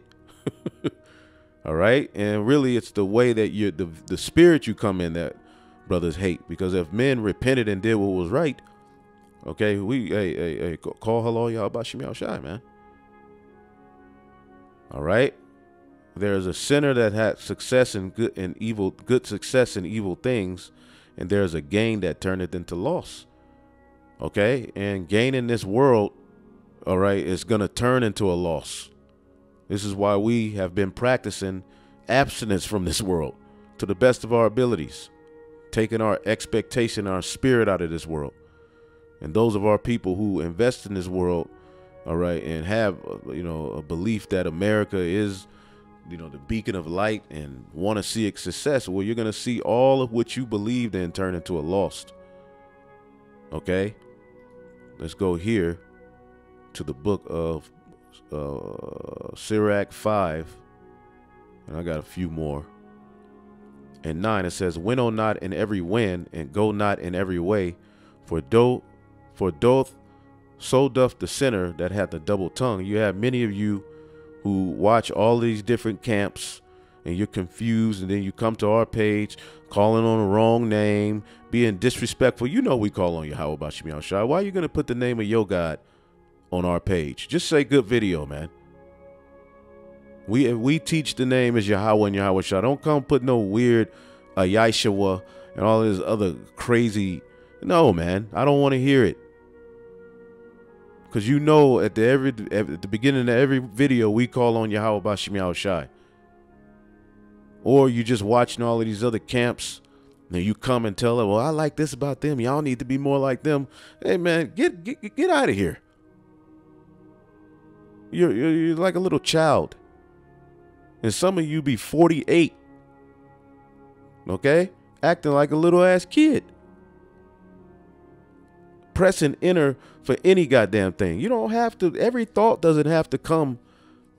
All right, and really, it's the way that you the the spirit you come in that brothers hate. Because if men repented and did what was right, okay, we hey hey hey call hello y'all about Shemiel Shai, man. All right, there is a sinner that had success in good and evil, good success in evil things and there's a gain that turneth into loss. Okay? And gain in this world, all right, is going to turn into a loss. This is why we have been practicing abstinence from this world to the best of our abilities, taking our expectation, our spirit out of this world. And those of our people who invest in this world, all right, and have, uh, you know, a belief that America is you know the beacon of light and want to see success well you're going to see all of what you believed in turn into a lost. Okay? Let's go here to the book of uh, Sirach 5 and I got a few more. And 9 it says winnow not in every wind and go not in every way for do for doth so doth the sinner that hath a double tongue. You have many of you who watch all these different camps and you're confused and then you come to our page calling on the wrong name, being disrespectful. You know we call on about Shemiel Shai? Why are you going to put the name of your God on our page? Just say good video, man. We we teach the name is Yahweh and Yahweh Shai. Don't come put no weird uh, Yahshua and all this other crazy. No, man. I don't want to hear it. Because you know at the every at the beginning of every video we call on you how about Bashim Shai. Or you just watching all of these other camps and you come and tell them, well, I like this about them. Y'all need to be more like them. Hey man, get get get out of here. You're, you're you're like a little child. And some of you be 48. Okay? Acting like a little ass kid pressing enter for any goddamn thing. You don't have to, every thought doesn't have to come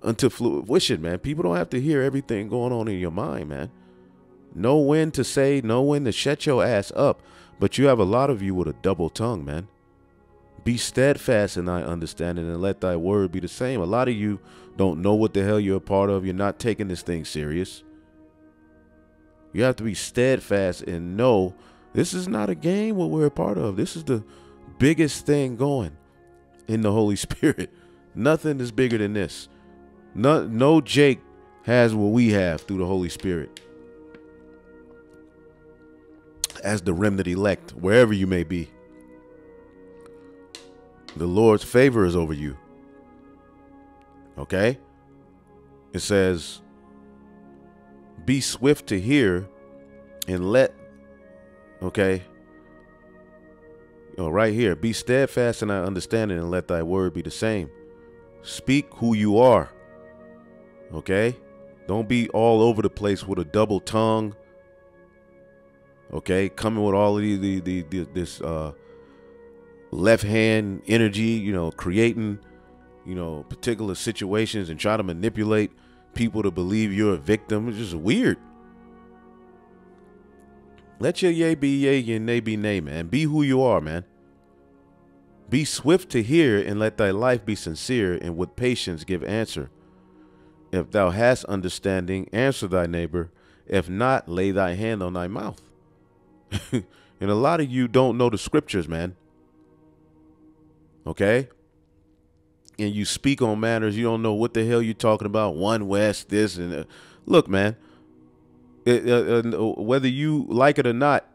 unto fruition, man. People don't have to hear everything going on in your mind, man. Know when to say, know when to shut your ass up. But you have a lot of you with a double tongue, man. Be steadfast in thy understanding and let thy word be the same. A lot of you don't know what the hell you're a part of. You're not taking this thing serious. You have to be steadfast and know this is not a game what we're a part of. This is the biggest thing going in the Holy Spirit. Nothing is bigger than this. No, no Jake has what we have through the Holy Spirit. As the remnant elect, wherever you may be, the Lord's favor is over you. Okay? It says, Be swift to hear and let, okay, you know, right here, be steadfast in thy understanding and let thy word be the same. Speak who you are. Okay? Don't be all over the place with a double tongue. Okay? Coming with all of the, the, the, the this uh, left hand energy, you know, creating, you know, particular situations and try to manipulate people to believe you're a victim. It's just weird. Let your yay be yay, your nay be nay, man. Be who you are, man. Be swift to hear, and let thy life be sincere, and with patience give answer. If thou hast understanding, answer thy neighbor. If not, lay thy hand on thy mouth. and a lot of you don't know the scriptures, man. Okay? And you speak on matters you don't know what the hell you're talking about. One West, this and look, man it, uh, uh, whether you like it or not,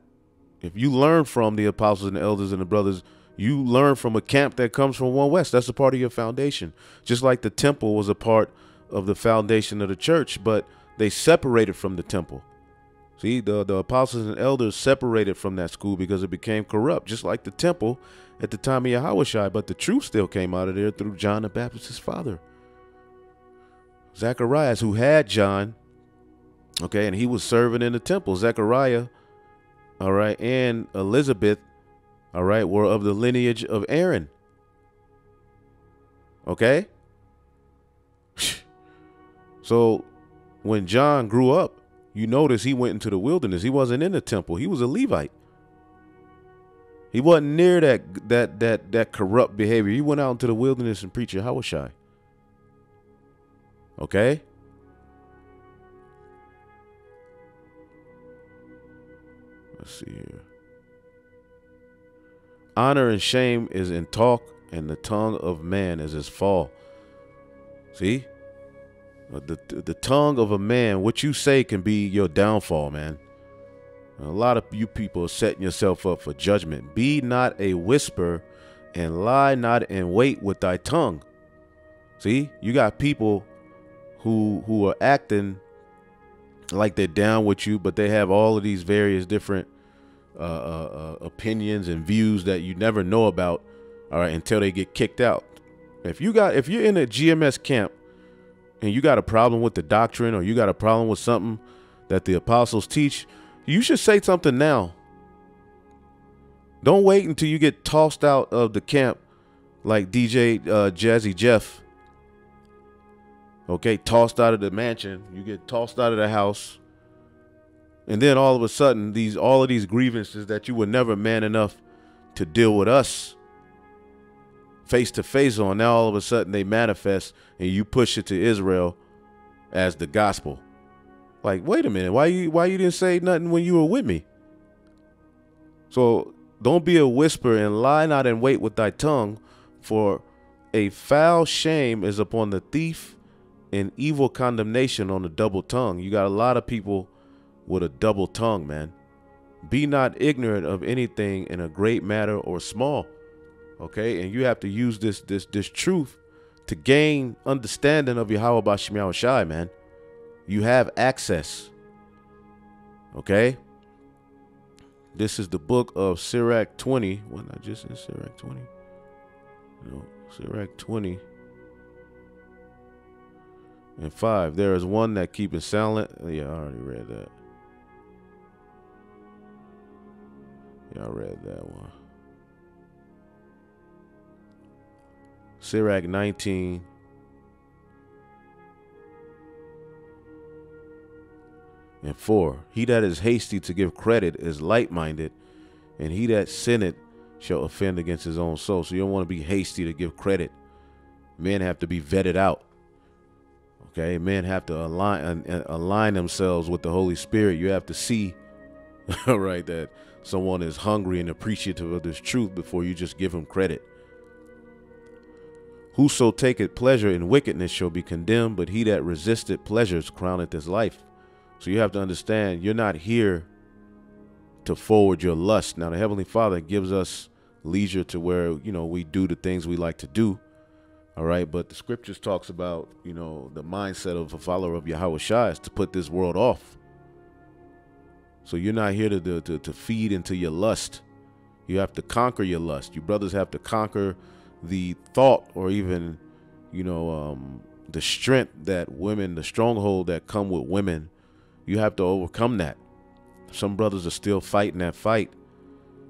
if you learn from the apostles and the elders and the brothers, You learn from a camp that comes from one west. That's a part of your foundation. Just like the temple was a part of the foundation of the church, but they separated from the temple. See, the, the apostles and elders separated from that school because it became corrupt, just like the temple at the time of Yahushua. But the truth still came out of there through John the Baptist's father. Zacharias, who had John, okay, and he was serving in the temple. Zechariah, all right, and Elizabeth, all right, were of the lineage of Aaron. Okay? So when John grew up, you notice he went into the wilderness. He wasn't in the temple. He was a Levite. He wasn't near that that that that corrupt behavior. He went out into the wilderness and preached Yahushua. Okay? Let's see here. Honor and shame is in talk, and the tongue of man is his fall. See? Uh, the the tongue of a man, what you say can be your downfall, man. A lot of you people are setting yourself up for judgment. Be not a whisper and lie not in wait with thy tongue. See, you got people who who are acting like they're down with you, but they have all of these various different uh, uh, uh, opinions and views that you never know about. All right, until they get kicked out. If you got if you're in a GMS camp and you got a problem with the doctrine or you got a problem with something that the apostles teach, you should say something now. Don't wait until you get tossed out of the camp like DJ uh, Jazzy Jeff. Okay, tossed out of the mansion. You get tossed out of the house. And then all of a sudden, these all of these grievances that you were never man enough to deal with us face to face on. Now all of a sudden they manifest and you push it to Israel as the gospel. Like, wait a minute, why you why you didn't say nothing when you were with me? So don't be a whisper and lie not and wait with thy tongue, for a foul shame is upon the thief and evil condemnation on the double tongue. You got a lot of people with a double tongue, man. Be not ignorant of anything in a great matter or small okay? And you have to use this this this truth to gain understanding of Yahweh Bashim Shai, man. You have access okay? This is the book of Sirach 20 when I just in Sirach 20 no Sirach 20 and 5 there is one that keeping silent. Yeah I already read that I read that one Sirach 19. And 4. He that is hasty to give credit is light minded, and he that sinneth shall offend against his own soul. So you don't want to be hasty to give credit. Men have to be vetted out. Okay, men have to align uh, align themselves with the Holy Spirit. You have to see, right, that someone is hungry and appreciative of this truth before you just give them credit. Whoso taketh pleasure in wickedness shall be condemned, but he that resisteth pleasures crowneth his life. So you have to understand you're not here to forward your lust. Now the Heavenly Father gives us leisure to where, you know, we do the things we like to do. All right. But the scriptures talks about, you know, the mindset of a follower of Yahweh Shai is to put this world off. So you're not here to, to, to feed into your lust. You have to conquer your lust. You brothers have to conquer the thought or even you know um, the strength that women the stronghold that come with women. You have to overcome that. Some brothers are still fighting that fight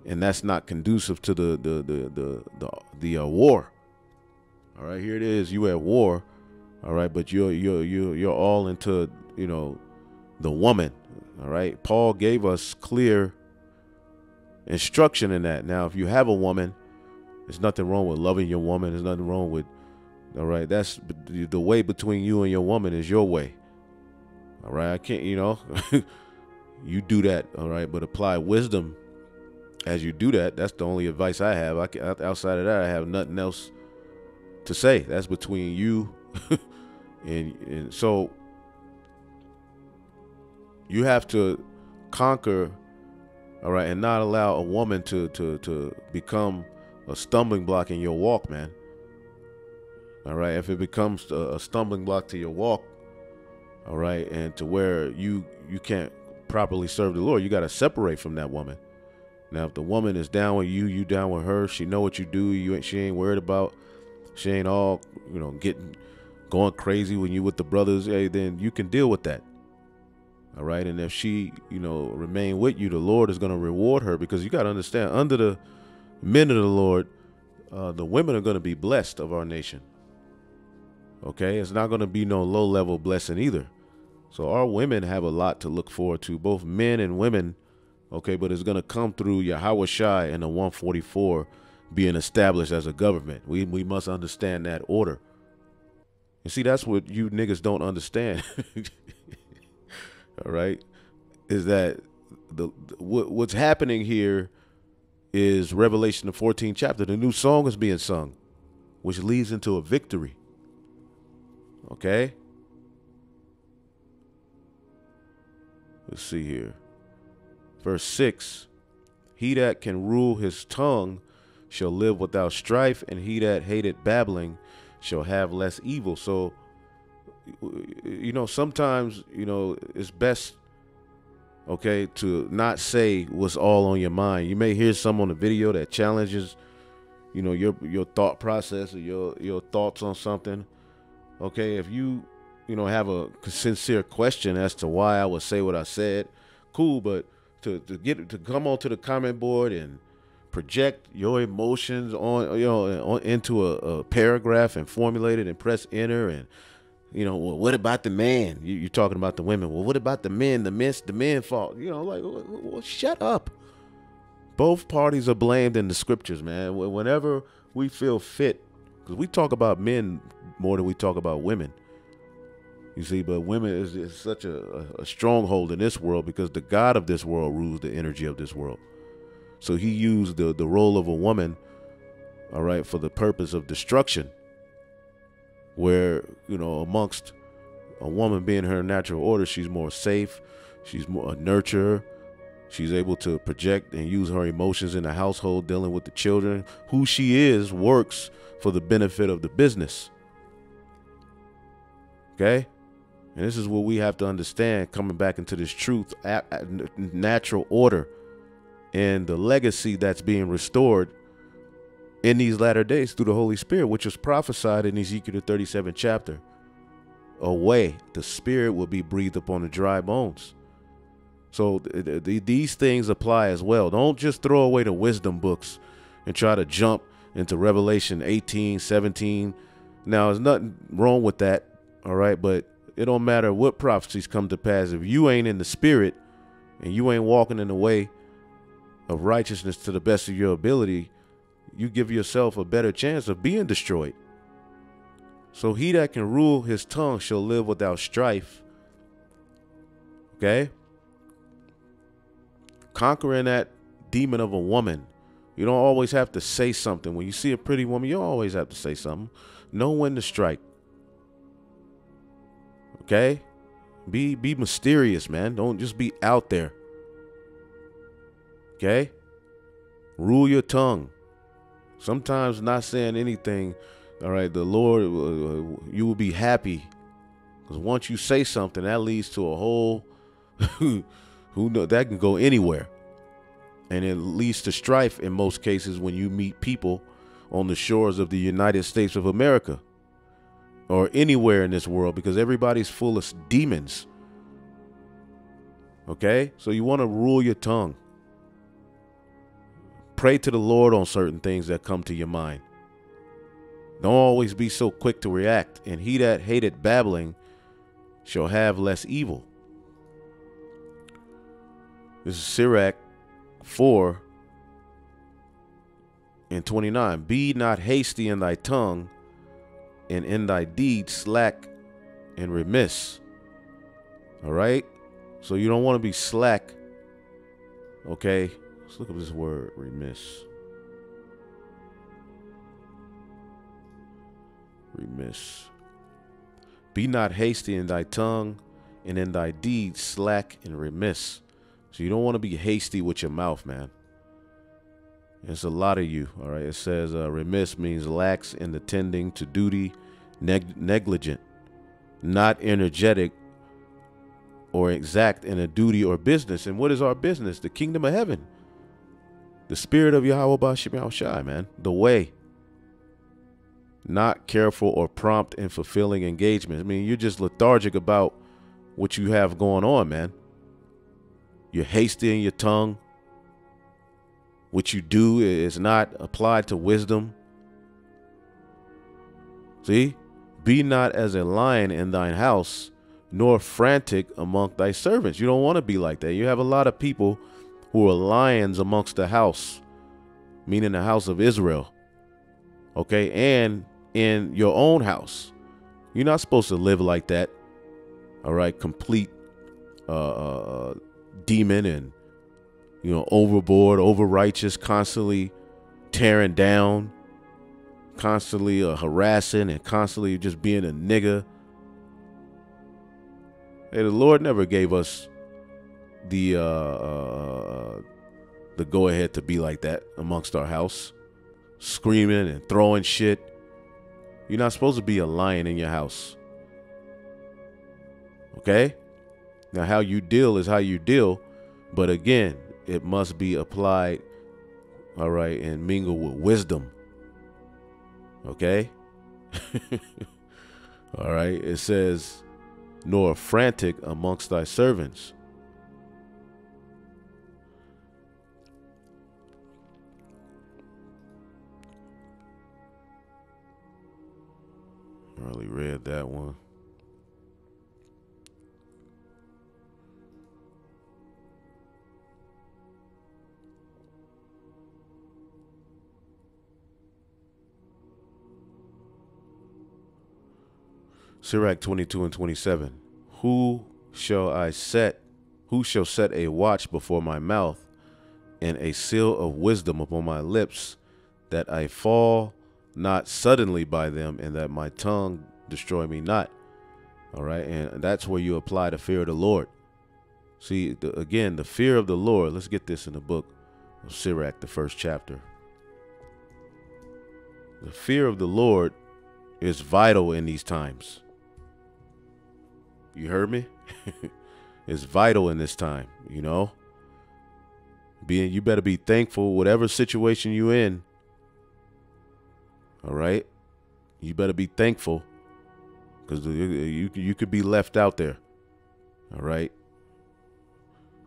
and that's not conducive to the the the the the, the uh, war. All right here it is. You at war. All right but you're you're you're you're all into you know the woman all right paul gave us clear instruction in that now if you have a woman there's nothing wrong with loving your woman. There's nothing wrong with, all right, that's the way between you and your woman is your way. All right, I can't, you know, you do that, all right, but apply wisdom as you do that. That's the only advice I have. I can, outside of that, I have nothing else to say. That's between you and, and so you have to conquer all right and not allow a woman to to to become a stumbling block in your walk, man. All right. If it becomes a, stumbling block to your walk, all right, and to where you you can't properly serve the Lord, you got to separate from that woman. Now, if the woman is down with you, you down with her. She know what you do. You ain't she ain't worried about. She ain't all you know getting going crazy when you with the brothers. Hey, then you can deal with that. All right, and if she you know remain with you, the Lord is going to reward her because you got to understand under the men of the Lord, uh, the women are going to be blessed of our nation. Okay, it's not going to be no low level blessing either. So our women have a lot to look forward to, both men and women. Okay, but it's going to come through Yahweh Shai and the 144 being established as a government. We we must understand that order. And see, that's what you niggas don't understand. All right, is that the, what, what's happening here is Revelation the 14th chapter. The new song is being sung, which leads into a victory. Okay. Let's see here. Verse 6 He that can rule his tongue shall live without strife, and he that hated babbling shall have less evil. So, you know, sometimes, you know, it's best, okay, to not say what's all on your mind. You may hear some on the video that challenges, you know, your your thought process or your your thoughts on something. Okay, if you, you know, have a sincere question as to why I would say what I said, cool. But to to get to come onto the comment board and project your emotions on you know on, into a, a, paragraph and formulate it and press enter and you know well, what about the man? You, are talking about the women. Well what about the men? The men the men fault you know like well, shut up. Both parties are blamed in the scriptures man. Whenever we feel fit because we talk about men more than we talk about women. You see but women is, is such a, a stronghold in this world because the god of this world rules the energy of this world. So he used the, the role of a woman, all right, for the purpose of destruction. Where, you know, amongst a woman being her natural order, she's more safe, she's more a nurturer, she's able to project and use her emotions in the household, dealing with the children. Who she is works for the benefit of the business. Okay? And this is what we have to understand coming back into this truth, natural order and the legacy that's being restored in these latter days through the Holy Spirit, which was prophesied in Ezekiel the 37th chapter. Away, the Spirit will be breathed upon the dry bones. So th th these things apply as well. Don't just throw away the wisdom books and try to jump into Revelation 18, 17. Now, there's nothing wrong with that, all right? But it don't matter what prophecies come to pass. If you ain't in the Spirit and you ain't walking in the way of righteousness to the best of your ability, you give yourself a better chance of being destroyed. So he that can rule his tongue shall live without strife. Okay? Conquering that demon of a woman. You don't always have to say something. When you see a pretty woman, you always have to say something. Know when to strike. Okay? Be be mysterious, man. Don't just be out there. Okay? Rule your tongue. Sometimes not saying anything, all right, the Lord, uh, you will be happy. Because once you say something, that leads to a whole, who know, that can go anywhere. And it leads to strife in most cases when you meet people on the shores of the United States of America or anywhere in this world because everybody's full of demons. Okay? So you want to rule your tongue. Pray to the Lord on certain things that come to your mind. Don't always be so quick to react, and he that hated babbling shall have less evil. This is Sirach 4 and 29. Be not hasty in thy tongue, and in thy deeds slack and remiss. All right? So you don't want to be slack, okay? Let's look up this word remiss. Remiss. Be not hasty in thy tongue, and in thy deeds slack and remiss. So you don't want to be hasty with your mouth, man. It's a lot of you. All right. It says uh, remiss means lax in attending to duty, neg- negligent, not energetic or exact in a duty or business. And what is our business? The kingdom of heaven. The spirit of Yahweh Bashim Shai, man. The way. Not careful or prompt in fulfilling engagements. I mean, you're just lethargic about what you have going on, man. You're hasty in your tongue. What you do is not applied to wisdom. See? Be not as a lion in thine house, nor frantic among thy servants. You don't want to be like that. You have a lot of people who are lions amongst the house, meaning the house of Israel. Okay? And in your own house. You're not supposed to live like that. All right? Complete uh, uh, demon and, you know, overboard, over righteous, constantly tearing down, constantly uh, harassing, and constantly just being a nigga. Hey, the Lord never gave us the uh, uh, the go ahead to be like that amongst our house, screaming and throwing shit. You're not supposed to be a lion in your house. Okay? Now, how you deal is how you deal, but again, it must be applied, all right, and mingle with wisdom. Okay? all right, it says, nor frantic amongst thy servants. Really read that one. Sirach 22 and 27. Who shall I set? Who shall set a watch before my mouth and a seal of wisdom upon my lips that I fall not suddenly by them and that my tongue destroy me not? All right. And that's where you apply the fear of the Lord. See, the, again, the fear of the Lord. Let's get this in the book of Sirach, the first chapter. The fear of the Lord is vital in these times. You heard me? it's vital in this time, you know? Being you better be thankful whatever situation you in. All right? You better be thankful cuz you, you you could be left out there. All right?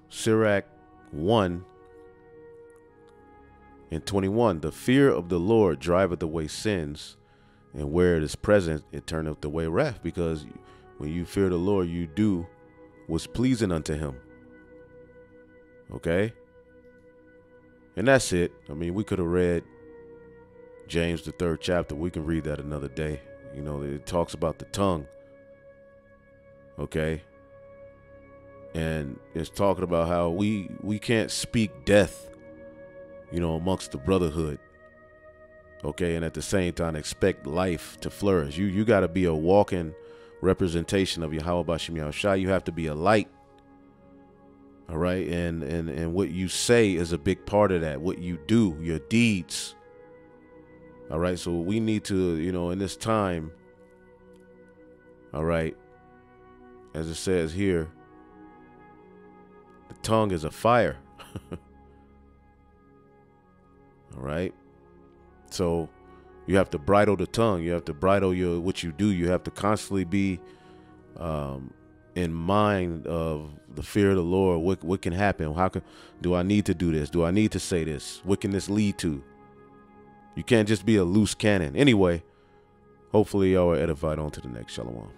Sirach 1 and 21 The fear of the Lord driveth away sins, and where it is present, it turneth away wrath because when you fear the Lord, you do what's pleasing unto him. Okay? And that's it. I mean, we could have read James, the third chapter. We can read that another day. You know, it talks about the tongue. Okay? And it's talking about how we we can't speak death, you know, amongst the brotherhood. Okay, and at the same time expect life to flourish. You you got to be a walking representation of Yahweh Bashim Yahushua. You have to be a light. All right. And, and, and what you say is a big part of that. What you do, your deeds. All right. So we need to, you know, in this time, all right, as it says here, the tongue is a fire. all right. So you have to bridle the tongue. You have to bridle your what you do. You have to constantly be um, in mind of the fear of the Lord. What what can happen? How can do I need to do this? Do I need to say this? What can this lead to? You can't just be a loose cannon. Anyway, hopefully y'all are edified on to the next. Shalom.